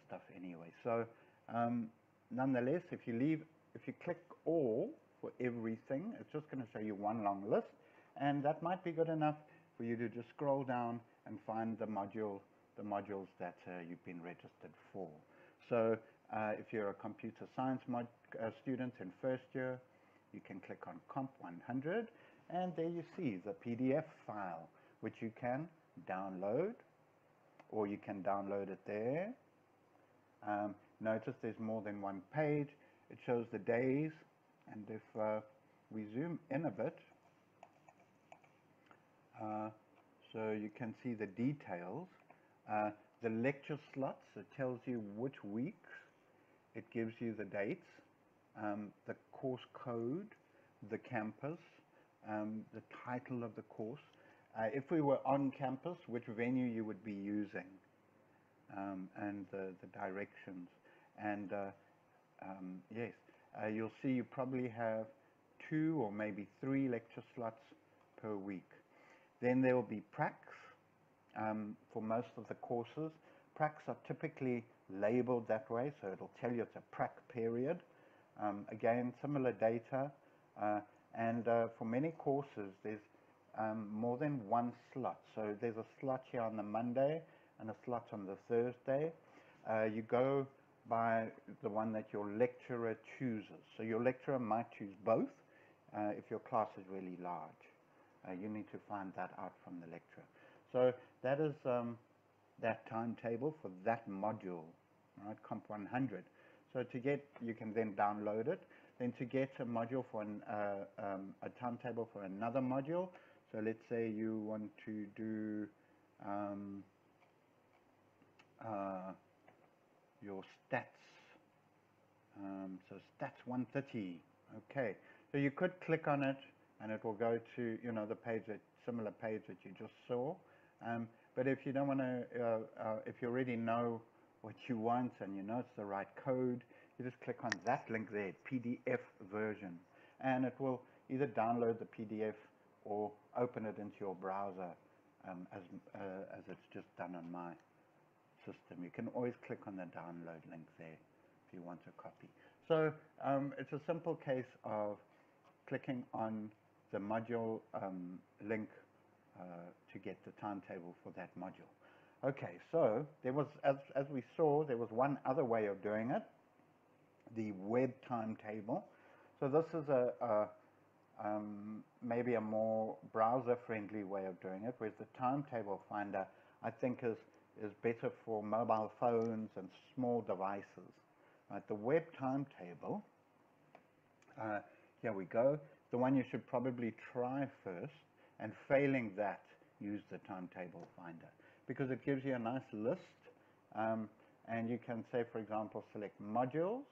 stuff anyway. So um, nonetheless, if you leave if you click all for everything, it's just going to show you one long list. And that might be good enough for you to just scroll down and find the module, the modules that uh, you've been registered for. So uh, if you're a computer science uh, student in first year, you can click on Comp 100 and there you see the PDF file which you can download or you can download it there. Um, notice there's more than one page. It shows the days and if uh, we zoom in a bit, uh, so you can see the details. Uh, the lecture slots, it tells you which weeks, it gives you the dates, um, the course code, the campus, um, the title of the course. Uh, if we were on campus, which venue you would be using, um, and the, the directions. And uh, um, yes, uh, you'll see you probably have two or maybe three lecture slots per week. Then there will be pracs um, for most of the courses. Pracs are typically labeled that way, so it'll tell you it's a prac period. Um, again, similar data. Uh, and uh, for many courses, there's um, more than one slot. So there's a slot here on the Monday and a slot on the Thursday. Uh, you go by the one that your lecturer chooses. So your lecturer might choose both uh, if your class is really large. Uh, you need to find that out from the lecturer. So that is um, that timetable for that module, right, Comp 100. So to get, you can then download it. Then to get a module for an, uh, um, a timetable for another module. So let's say you want to do um, uh, your stats. Um, so stats 130. Okay. So you could click on it and it will go to, you know, the page that, similar page that you just saw. Um, but if you don't want to, uh, uh, if you already know what you want and you know it's the right code, you just click on that link there, PDF version. And it will either download the PDF or open it into your browser um, as, uh, as it's just done on my system. You can always click on the download link there if you want a copy. So um, it's a simple case of clicking on the module um, link uh, to get the timetable for that module. Okay, so there was, as, as we saw, there was one other way of doing it, the web timetable. So this is a, a um, maybe a more browser-friendly way of doing it, whereas the timetable finder, I think, is is better for mobile phones and small devices. Right, the web timetable, uh, here we go. The one you should probably try first, and failing that, use the timetable finder because it gives you a nice list. Um, and you can say, for example, select modules,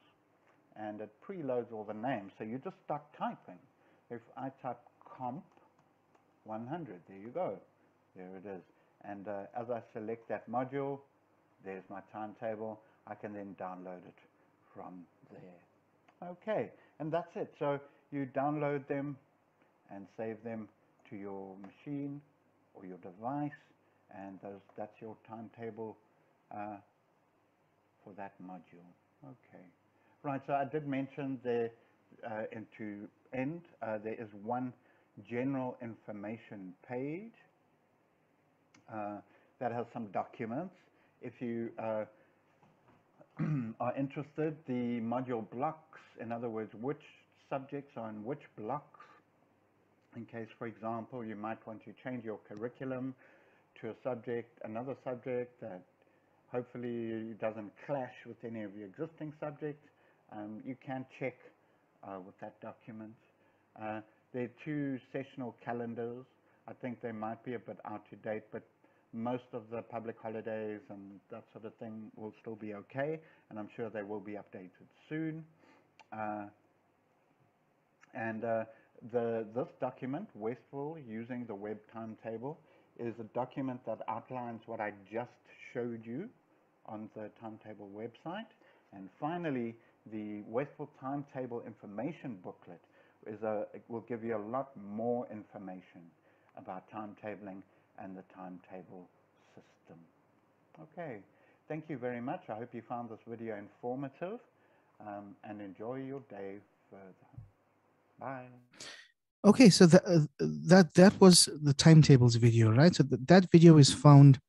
and it preloads all the names. So you just start typing. If I type comp 100, there you go. There it is. And uh, as I select that module, there's my timetable. I can then download it from there. Okay, and that's it. So you download them and save them to your machine or your device, and those, that's your timetable uh, for that module. Okay, right. So I did mention there, uh, and to end, uh, there is one general information page uh, that has some documents. If you uh, are interested, the module blocks, in other words, which subjects are in which blocks, in case, for example, you might want to change your curriculum to a subject, another subject that hopefully doesn't clash with any of your existing subjects, um, you can check uh, with that document. Uh, there are two sessional calendars. I think they might be a bit out to date, but most of the public holidays and that sort of thing will still be okay, and I'm sure they will be updated soon. Uh, and uh, the, this document, Westville using the web timetable, is a document that outlines what I just showed you on the timetable website. And finally, the Westville timetable information booklet is a, it will give you a lot more information about timetabling and the timetable system. Okay, thank you very much. I hope you found this video informative um, and enjoy your day further. Bye. Okay, so that uh, that that was the timetables video, right? So th- that video is found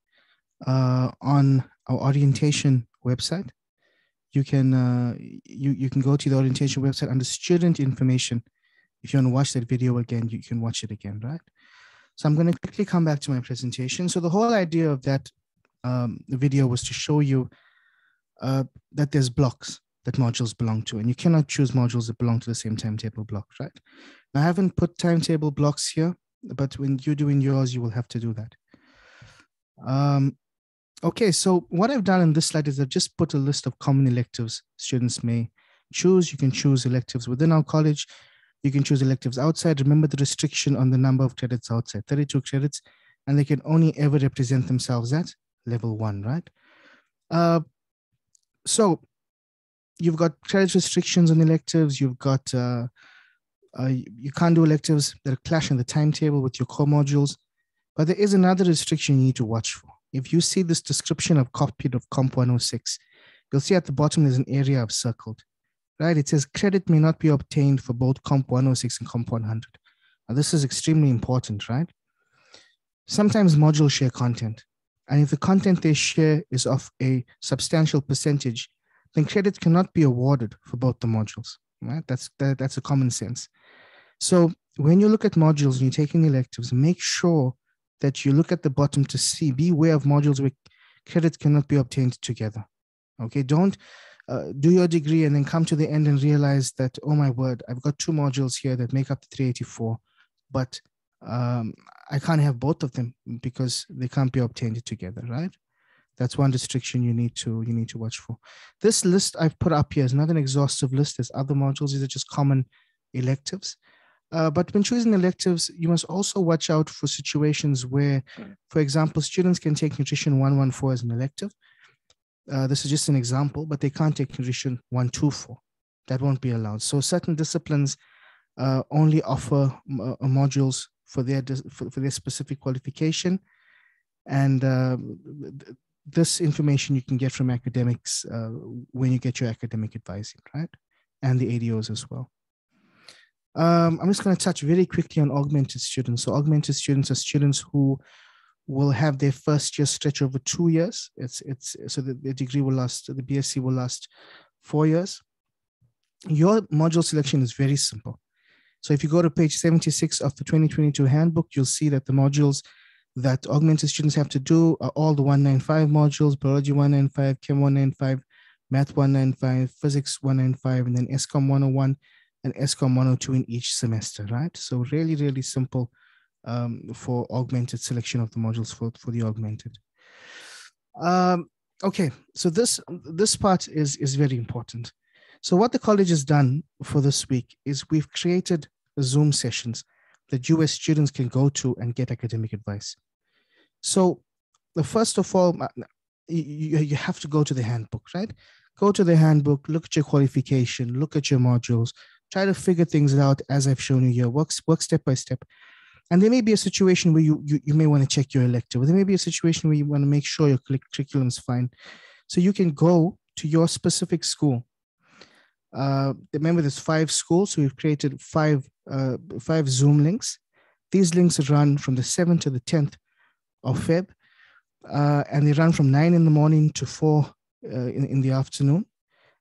uh, on our orientation website. You can uh, you you can go to the orientation website under student information. If you want to watch that video again, you can watch it again, right? So I'm going to quickly come back to my presentation. So the whole idea of that um, video was to show you uh, that there's blocks that modules belong to, and you cannot choose modules that belong to the same timetable block, right? I haven't put timetable blocks here, but when you're doing yours, you will have to do that. Um, okay, so what I've done in this slide is I've just put a list of common electives students may choose. You can choose electives within our college. You can choose electives outside. Remember the restriction on the number of credits outside, 32 credits, and they can only ever represent themselves at level one, right? Uh, so you've got credit restrictions on electives. You've got uh, uh, you can't do electives that clash in the timetable with your core modules. But there is another restriction you need to watch for. If you see this description of copied of Comp 106, you'll see at the bottom there's an area I've circled, right? It says credit may not be obtained for both Comp 106 and Comp 100. Now, this is extremely important, right? Sometimes modules share content. And if the content they share is of a substantial percentage, then credit cannot be awarded for both the modules, right? That's, that, that's a common sense. So when you look at modules and you're taking electives, make sure that you look at the bottom to see, be aware of modules where credit cannot be obtained together. Okay, don't uh, do your degree and then come to the end and realize that, oh my word, I've got two modules here that make up the 384, but um, I can't have both of them because they can't be obtained together, right? That's one restriction you need to you need to watch for. This list I've put up here is not an exhaustive list. There's other modules. These are just common electives. Uh, but when choosing electives, you must also watch out for situations where, for example, students can take nutrition 114 as an elective. Uh, this is just an example, but they can't take nutrition 124. That won't be allowed. So certain disciplines uh, only offer uh, modules for their for, for, their specific qualification, and uh, this information you can get from academics uh, when you get your academic advising, right, and the ADOs as well. Um, I'm just going to touch very quickly on augmented students. So augmented students are students who will have their first year stretch over two years. It's it's so the, the degree will last, the BSc will last four years. Your module selection is very simple. So if you go to page 76 of the 2022 handbook, you'll see that the modules that augmented students have to do are all the 195 modules, biology 195, chem 195, math 195, physics 195, and then ESCOM 101 and ESCOM 102 in each semester, right? So really, really simple um, for augmented selection of the modules for, for the augmented. Um, okay, so this this part is, is very important. So what the college has done for this week is we've created Zoom sessions that US students can go to and get academic advice. So the first of all, you, you have to go to the handbook, right? Go to the handbook, look at your qualification, look at your modules, try to figure things out as I've shown you here, work, work step by step. And there may be a situation where you, you, you may want to check your elective, there may be a situation where you want to make sure your curriculum is fine. So you can go to your specific school. Uh, remember, there's five schools, so we've created five, uh, five Zoom links. These links run from the 7th to the 10th of Feb, uh, and they run from 9 in the morning to 4 uh, in, in the afternoon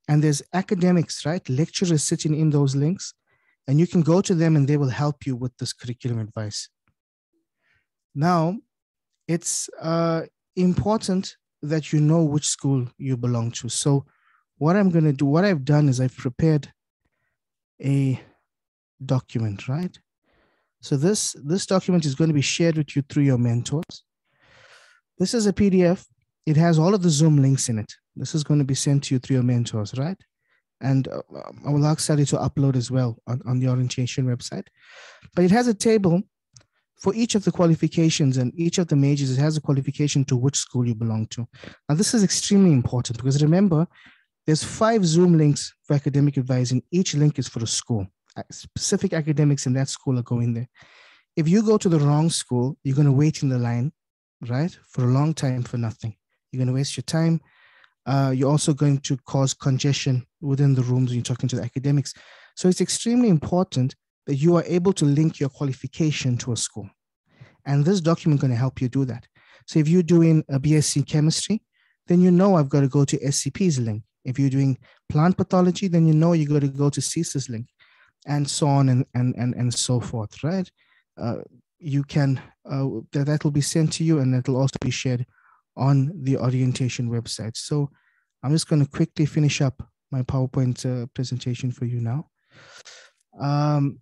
and there's academics, right? Lecturers sitting in those links, and you can go to them and they will help you with this curriculum advice. Now, it's uh, important that you know which school you belong to. So, what I'm going to do, what I've done is I've prepared a document, right? So this this document is going to be shared with you through your mentors. This is a PDF. It has all of the Zoom links in it. This is going to be sent to you through your mentors, right? And uh, I will ask Sally to upload as well on, on the orientation website. But it has a table for each of the qualifications and each of the majors, it has a qualification to which school you belong to. Now, this is extremely important because remember, there's five Zoom links for academic advising. Each link is for a school. Specific academics in that school are going there. If you go to the wrong school, you're going to wait in the line, right, for a long time for nothing. You're going to waste your time uh, you're also going to cause congestion within the rooms when you're talking to the academics. So it's extremely important that you are able to link your qualification to a school. And this document going to help you do that. So if you're doing a BSc chemistry, then you know I've got to go to SCP's link. If you're doing plant pathology, then you know you got to go to CSIS link and so on and, and, and, and so forth, right? Uh, you can, uh, that, that will be sent to you and that will also be shared on the orientation website. So I'm just going to quickly finish up my PowerPoint uh, presentation for you now. Um,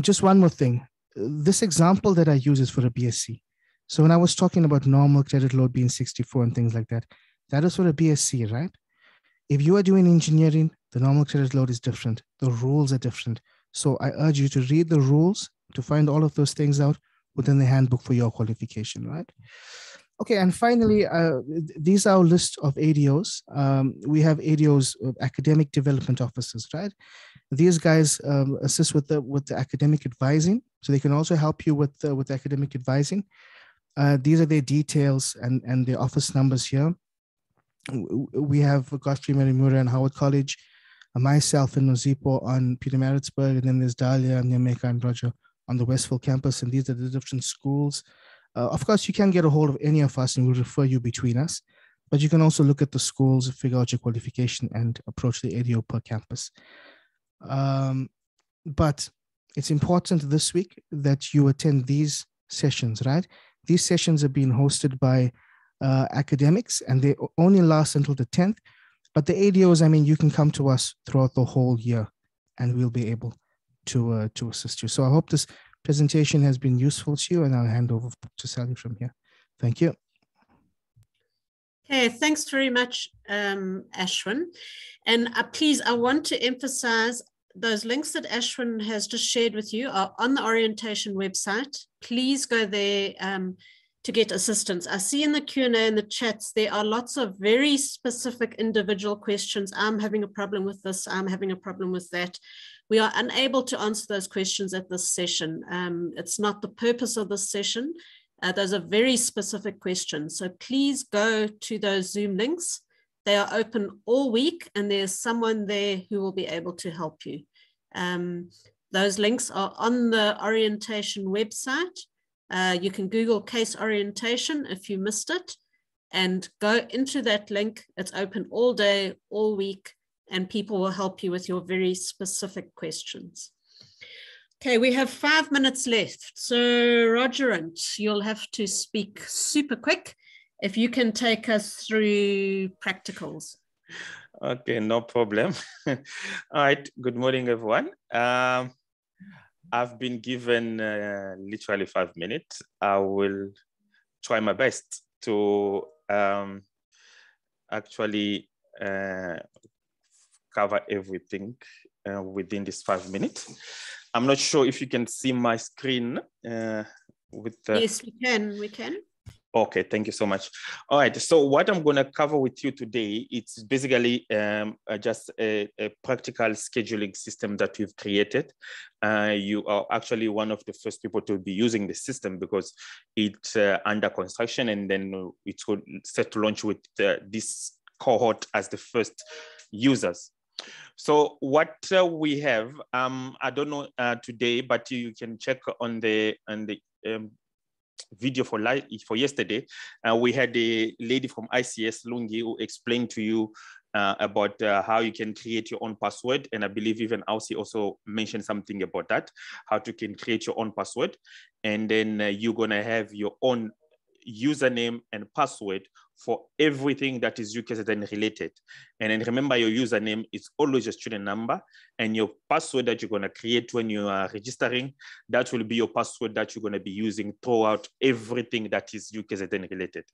just one more thing. This example that I use is for a BSc. So when I was talking about normal credit load being 64 and things like that, that is for a BSc, right? If you are doing engineering, the normal credit load is different. The rules are different. So I urge you to read the rules to find all of those things out within the handbook for your qualification, right? Okay, and finally, uh, these are our list of ADOs. Um, we have ADOs, academic development officers, right? These guys um, assist with the with the academic advising, so they can also help you with uh, with academic advising. Uh, these are their details and and their office numbers here. We have Godfrey Marimura and Howard College, myself and Nozipho on Pietermaritzburg, and then there's Dahlia, Nyameka, and Roger on the Westville campus, and these are the different schools. Uh, of course, you can get a hold of any of us and we'll refer you between us, but you can also look at the schools, figure out your qualification, and approach the ADO per campus. Um, but it's important this week that you attend these sessions, right? These sessions are being hosted by uh, academics and they only last until the 10th. But the ADOs, I mean, you can come to us throughout the whole year and we'll be able to, uh, to assist you. So I hope this presentation has been useful to you and I'll hand over to Sally from here. Thank you. Okay, thanks very much, um, Ashwin. And uh, please, I want to emphasize those links that Ashwin has just shared with you are on the orientation website. Please go there um, to get assistance. I see in the Q&A and the chats, there are lots of very specific individual questions. I'm having a problem with this, I'm having a problem with that. We are unable to answer those questions at this session. Um, it's not the purpose of this session. Uh, those are very specific questions. So please go to those Zoom links. They are open all week and there's someone there who will be able to help you. Um, those links are on the orientation website. Uh, you can Google CAES orientation if you missed it and go into that link. It's open all day, all week and people will help you with your very specific questions. Okay, we have five minutes left. So Rogerant, you'll have to speak super quick if you can take us through practicals. Okay, no problem. All right, good morning, everyone. Um, I've been given uh, literally five minutes. I will try my best to um, actually uh, cover everything uh, within this five minutes. I'm not sure if you can see my screen uh, with the... Yes, we can, we can. Okay, thank you so much. All right, so what I'm going to cover with you today, it's basically um, uh, just a, a, practical scheduling system that we've created. Uh, you are actually one of the first people to be using the system because it's uh, under construction and then it's set to launch with uh, this cohort as the first users. So what uh, we have, um, I don't know uh, today, but you can check on the on the um, video for live for yesterday. Uh, we had a lady from ICS Lungi who explained to you uh, about uh, how you can create your own password. And I believe even Ausi also mentioned something about that, how to can create your own password. And then uh, you're gonna have your own username and password for everything that is UKZN related. And then remember your username is always your student number and your password that you're gonna create when you are registering, that will be your password that you're gonna be using throughout everything that is UKZN related.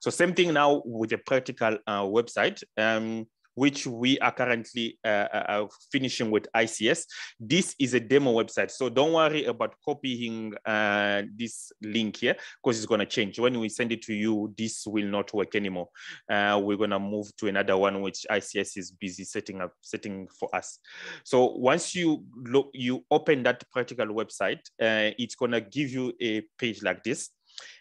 So same thing now with the practical uh, website. Um, which we are currently uh, uh, uh finishing with ICS. This is a demo website, so don't worry about copying uh, this link here because it's going to change. When we send it to you, this will not work anymore. Uh, we're going to move to another one which ICS is busy setting up, setting for us. So once you look, you open that practical website, uh, it's going to give you a page like this.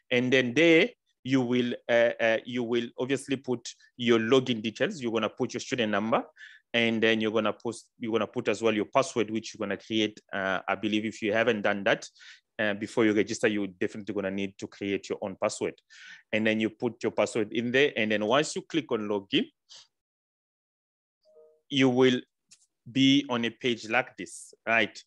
And then there, you will uh, uh, you will obviously put your login details. You're gonna put your student number, and then you're gonna post, you're gonna put as well your password, which you're gonna create. Uh, I believe if you haven't done that, uh, before you register, you're definitely gonna need to create your own password. And then you put your password in there. And then once you click on login, you will be on a page like this, right?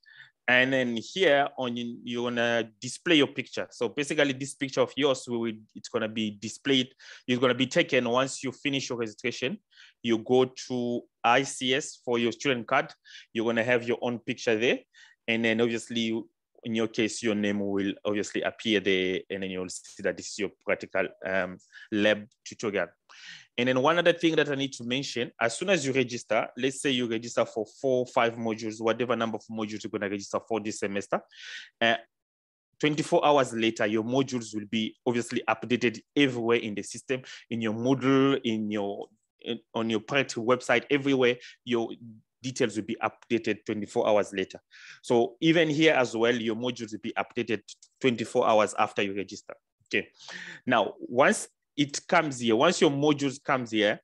And then here on you're gonna display your picture. So basically this picture of yours, will it's gonna be displayed. It's gonna be taken once you finish your registration. You go to ICS for your student card. You're gonna have your own picture there. And then obviously in your case, your name will obviously appear there and then you'll see that this is your practical um, lab tutorial. And then one other thing that I need to mention, as soon as you register, let's say you register for four, five modules, whatever number of modules you're gonna register for this semester, uh, 24 hours later, your modules will be obviously updated everywhere in the system, in your Moodle, in your in, on your practical website, everywhere. Your details will be updated 24 hours later. So even here as well, your modules will be updated 24 hours after you register. Okay. Now, once it comes here, once your modules comes here,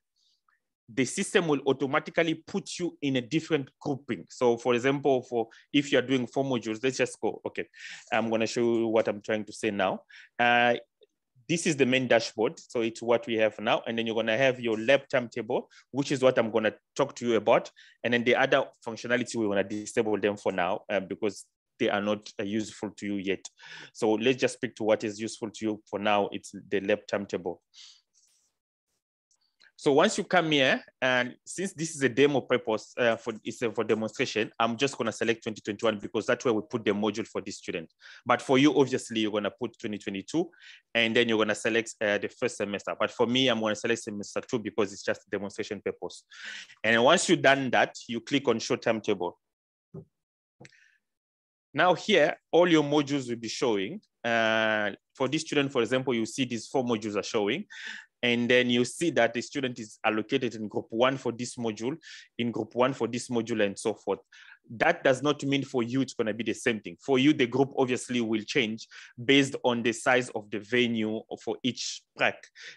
the system will automatically put you in a different grouping. So for example, for if you're doing four modules, let's just go, okay. I'm gonna show you what I'm trying to say now. Uh, this is the main dashboard. So it's what we have now. And then you're gonna have your lab timetable, which is what I'm gonna talk to you about. And then the other functionality, we wanna disable them for now uh, because they are not uh, useful to you yet. So let's just speak to what is useful to you for now. It's the lab timetable. So once you come here, and since this is a demo purpose uh, for it's a, for demonstration, I'm just gonna select 2021 because that's where we put the module for this student. But for you, obviously, you're gonna put 2022, and then you're gonna select uh, the first semester. But for me, I'm gonna select semester two because it's just demonstration purpose. And once you've done that, you click on show timetable. Now here, all your modules will be showing. Uh, for this student, for example, you see these four modules are showing. And then you see that the student is allocated in group one for this module, in group one for this module and so forth. That does not mean for you it's gonna be the same thing. For you, the group obviously will change based on the size of the venue for each prac.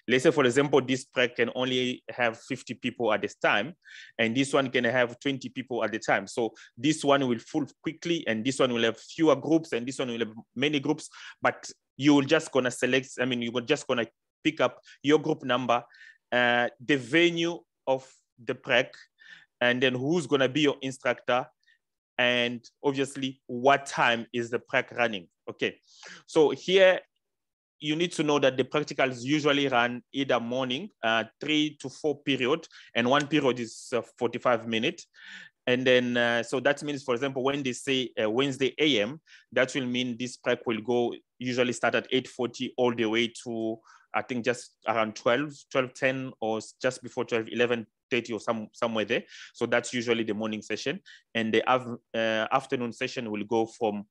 Let's say, for example, this prac can only have 50 people at this time, and this one can have 20 people at the time. So this one will full quickly, and this one will have fewer groups, and this one will have many groups, but you will just gonna select, I mean, you're just gonna pick up your group number, uh, the venue of the prac, and then who's gonna be your instructor, and obviously what time is the prac running, okay? So here, you need to know that the practicals usually run either morning, uh, three to four period, and one period is uh, 45 minutes. And then, uh, so that means, for example, when they say uh, Wednesday AM, that will mean this prac will go, usually start at 8.40 all the way to I think just around 12, 12, 10 or just before 12, 11, 30 or some, somewhere there. So that's usually the morning session. And the uh, afternoon session will go from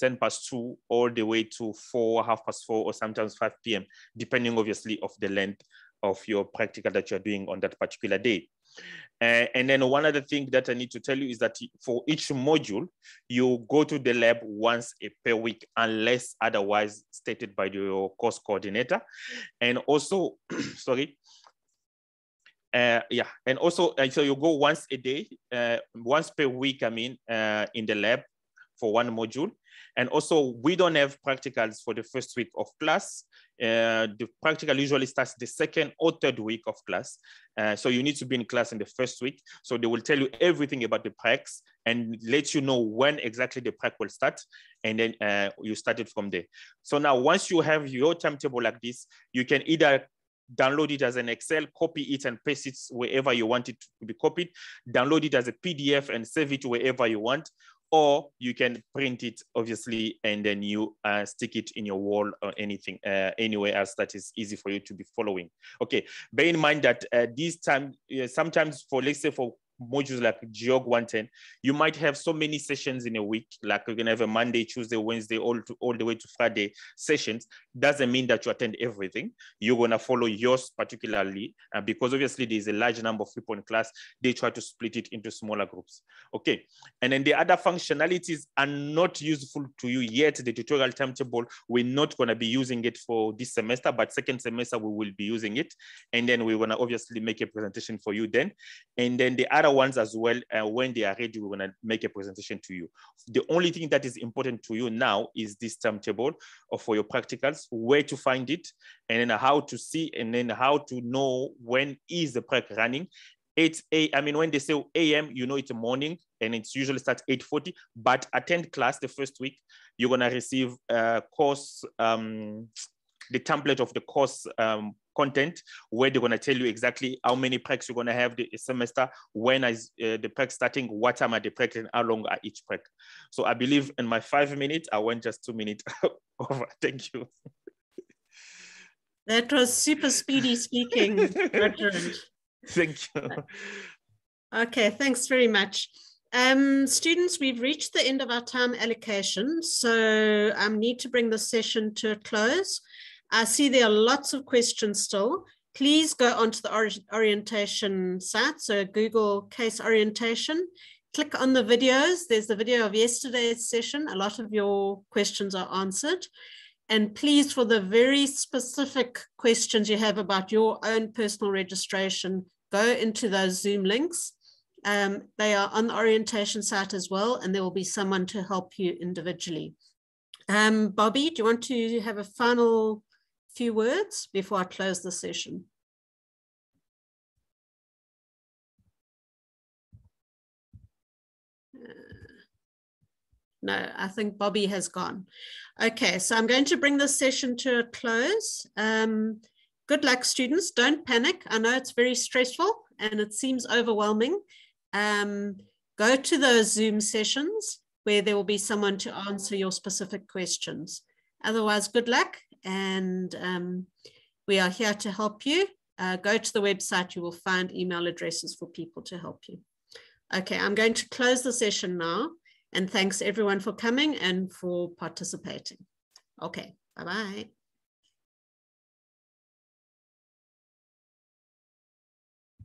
10 past 2 all the way to 4, half past 4 or sometimes 5 p.m., depending obviously of the length of your practical that you're doing on that particular day. Uh, and then one other thing that I need to tell you is that for each module, you go to the lab once a per week, unless otherwise stated by your course coordinator. And also, sorry, uh, yeah, and also, uh, so you go once a day, uh, once per week, I mean, uh, in the lab for one module. And also, we don't have practicals for the first week of class. Uh, the practical usually starts the second or third week of class. Uh, so you need to be in class in the first week. So they will tell you everything about the pracs and let you know when exactly the prac will start. And then you start it from there. So now once you have your timetable like this, you can either download it as an Excel, copy it and paste it wherever you want it to be copied, download it as a PDF and save it wherever you want, or you can print it obviously and then you uh, stick it in your wall or anything uh, anywhere else that is easy for you to be following. Okay bear in mind that uh, time sometimes for let's say for modules like Geog 110, you might have so many sessions in a week, like you're gonna have a Monday, Tuesday, Wednesday, all to, all the way to Friday sessions. Doesn't mean that you attend everything. You're gonna follow yours particularly, uh, because obviously there's a large number of people in class. They try to split it into smaller groups. Okay, and then the other functionalities are not useful to you yet. The tutorial timetable, we're not gonna be using it for this semester, but second semester we will be using it, and then we're gonna obviously make a presentation for you then. And then the other ones as well, uh, when they are ready, we're gonna make a presentation to you. The only thing that is important to you now is this timetable for your practicals, where to find it, and then how to see, and then how to know when is the prac running. 8 a, I mean, when they say AM, you know it's morning and it's usually starts 8.40, but attend class the first week, you're gonna receive a course, um, the template of the course um, content where they're going to tell you exactly how many pracs you're going to have the semester, when is uh, the prac starting, what time are the prac, and how long are each prac. So I believe in my five minutes, I went just two minutes over. Thank you. That was super speedy speaking. Thank you. Okay, thanks very much. Um, students, we've reached the end of our time allocation, so I um, need to bring the session to a close. I see there are lots of questions still. Please go onto the or orientation site, so Google CAES orientation. Click on the videos. There's the video of yesterday's session. A lot of your questions are answered. And please, for the very specific questions you have about your own personal registration, go into those Zoom links. Um, they are on the orientation site as well, and there will be someone to help you individually. Um, Boby, do you want to have a final few words before I close the session? Uh, no, I think Boby has gone. Okay, so I'm going to bring this session to a close. Um, good luck, students. Don't panic. I know it's very stressful and it seems overwhelming. Um, go to those Zoom sessions where there will be someone to answer your specific questions. Otherwise, good luck and um, we are here to help you. Uh, go to the website, you will find email addresses for people to help you. Okay, I'm going to close the session now and thanks everyone for coming and for participating. Okay, bye-bye.